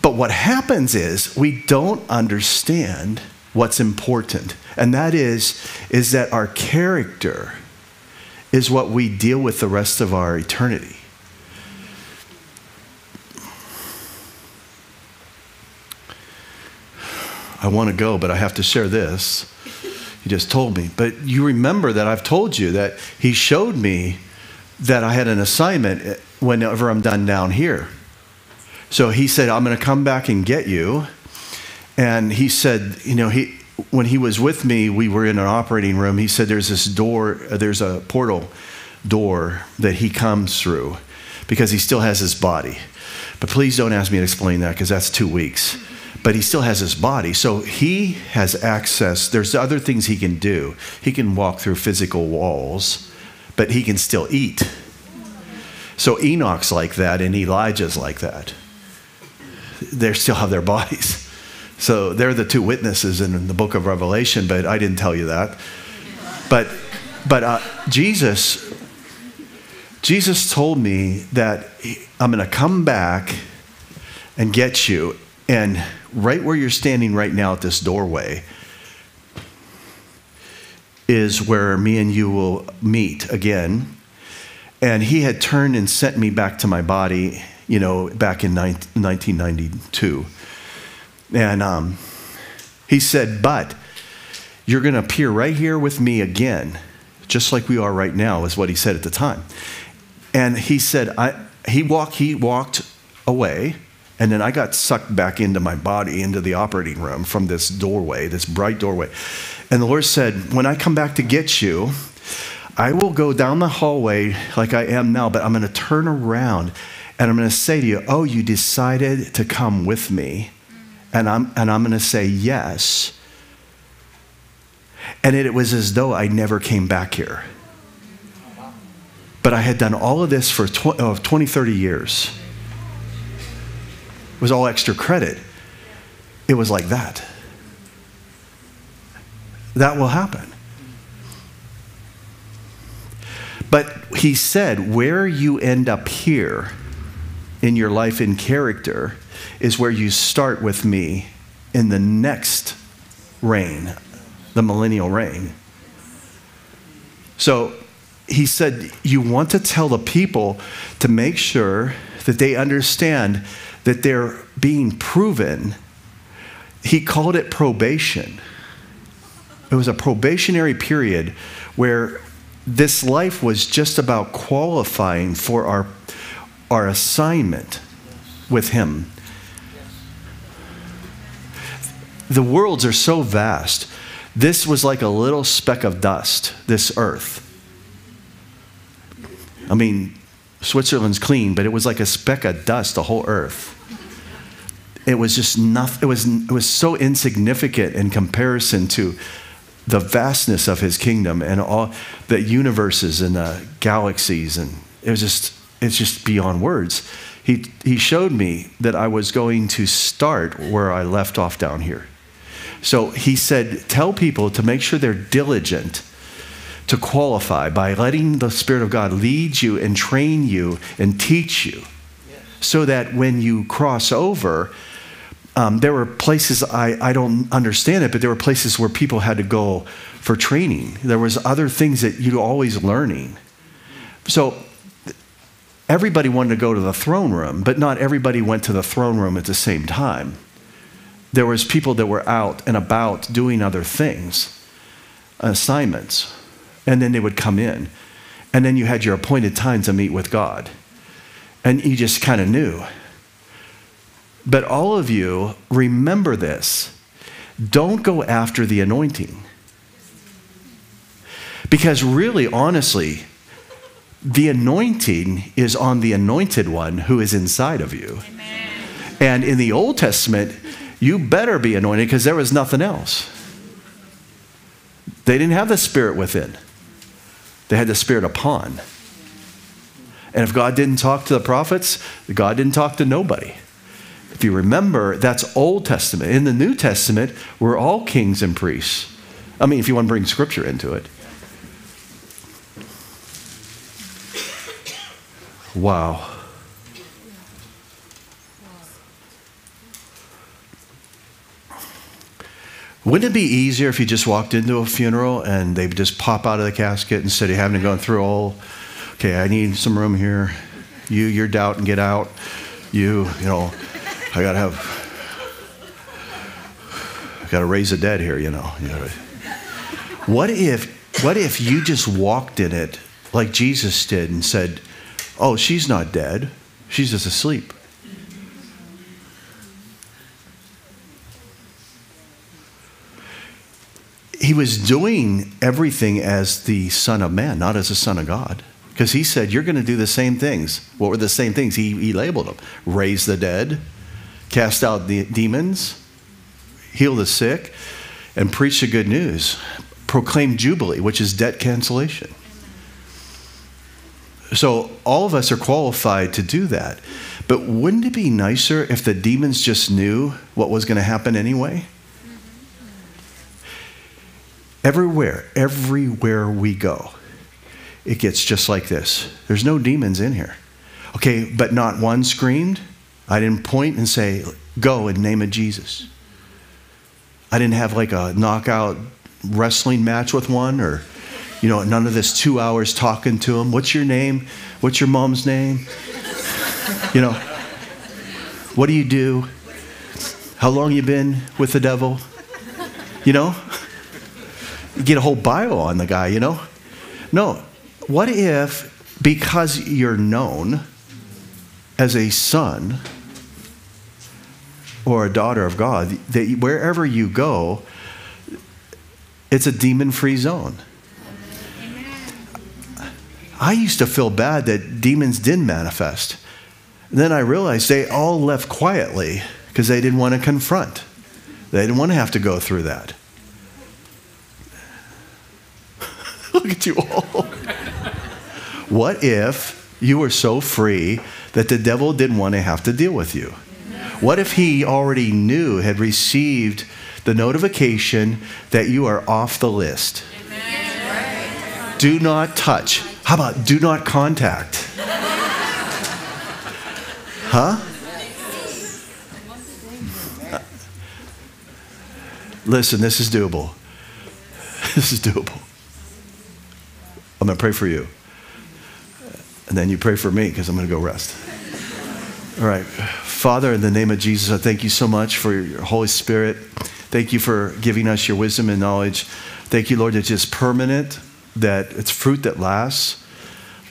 But what happens is we don't understand what's important. And that is, is that our character is what we deal with the rest of our eternity. I want to go, but I have to share this. He just told me. But you remember that I've told you that he showed me that I had an assignment eh, whenever I'm done down here. So he said, I'm going to come back and get you. And he said, you know, he, when he was with me, we were in an operating room. He said, there's this door, there's a portal door that he comes through because he still has his body. But please don't ask me to explain that because that's two weeks. But he still has his body. So he has access. There's other things he can do. He can walk through physical walls, but he can still eat. So Enoch's like that and Elijah's like that they still have their bodies. So they're the two witnesses in the book of Revelation, but I didn't tell you that. But, but uh, Jesus, Jesus told me that I'm going to come back and get you. And right where you're standing right now at this doorway is where me and you will meet again. And he had turned and sent me back to my body you know, back in 1992. And um, he said, But you're going to appear right here with me again, just like we are right now, is what he said at the time. And he said, I, he, walked, he walked away, and then I got sucked back into my body, into the operating room from this doorway, this bright doorway. And the Lord said, When I come back to get you, I will go down the hallway like I am now, but I'm going to turn around and I'm going to say to you, Oh, you decided to come with me. And I'm, and I'm going to say yes. And it, was as though I never came back here. But I had done all of this for 20, oh, 20 30 years. It was all extra credit. It was like that. That will happen. But he said, where you end up here in your life in character is where you start with me in the next reign, the millennial reign. So he said, You want to tell the people to make sure that they understand that they're being proven. He called it probation. It was a probationary period where this life was just about qualifying for our our assignment with Him. The worlds are so vast. This was like a little speck of dust, this earth. I mean, Switzerland's clean, but it was like a speck of dust, the whole earth. It was just nothing, it was, it was so insignificant in comparison to the vastness of his kingdom and all the universes and the galaxies. And it was just it's just beyond words. He, he showed me that I was going to start where I left off down here. So he said, Tell people to make sure they're diligent to qualify by letting the Spirit of God lead you and train you and teach you so that when you cross over, um, there were places I, I don't understand it, but there were places where people had to go for training. There was other things that you're always learning. So everybody wanted to go to the throne room, but not everybody went to the throne room at the same time. There was people that were out and about doing other things, assignments, and then they would come in. And then you had your appointed time to meet with God. And you just kind of knew. But all of you, remember this. Don't go after the anointing. Because really, honestly, the anointing is on the anointed one who is inside of you. Amen. And in the Old Testament, You better be anointed because there was nothing else. They didn't have the Spirit within, they had the Spirit upon. And if God didn't talk to the prophets, God didn't talk to nobody. If you remember, that's Old Testament. In the New Testament, we're all kings and priests. I mean, if you want to bring scripture into it. Wow. Wouldn't it be easier if you just walked into a funeral and they just pop out of the casket instead of having to go through all, okay, I need some room here. You, you're doubt and get out. You, you know, I gotta have, I gotta raise the dead here. You know. What if, what if you just walked in it like Jesus did and said, oh, she's not dead, she's just asleep. he was doing everything as the Son of Man, not as the Son of God. Because he said, You're going to do the same things. What were the same things? He, he labeled them raise the dead, cast out the demons, heal the sick, and preach the good news. Proclaim Jubilee, which is debt cancellation. So all of us are qualified to do that. But wouldn't it be nicer if the demons just knew what was going to happen anyway? Everywhere, everywhere we go, it gets just like this. There's no demons in here. Okay, but not one screamed. I didn't point and say, go in the name of Jesus. I didn't have like a knockout wrestling match with one or, you know, none of this two hours talking to him. What's your name? What's your mom's name? You know, what do you do? How long you been with the devil? You know? get a whole bio on the guy, you know? No. What if, because you're known as a son or a daughter of God, that wherever you go, it's a demon free zone? I used to feel bad that demons didn't manifest. Then I realized they all left quietly because they didn't want to confront. They didn't want to have to go through that. Look at you all. what if you were so free that the devil didn't want to have to deal with you? What if he already knew, had received the notification that you are off the list? Do not touch. How about do not contact? Huh? Listen, this is doable. This is doable. I'm going to pray for you. And then you pray for me because I'm going to go rest. All right. Father, in the name of Jesus, I thank you so much for your Holy Spirit. Thank you for giving us your wisdom and knowledge. Thank you, Lord, that it's permanent, that it's fruit that lasts.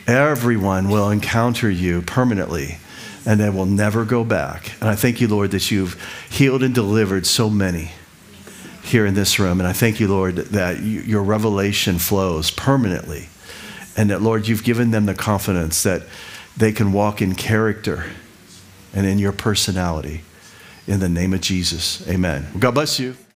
Everyone will encounter you permanently and they will never go back. And I thank you, Lord, that you've healed and delivered so many here in this room. And I thank you, Lord, that your revelation flows permanently and that, Lord, you've given them the confidence that they can walk in character and in your personality. In the name of Jesus, amen. God bless you.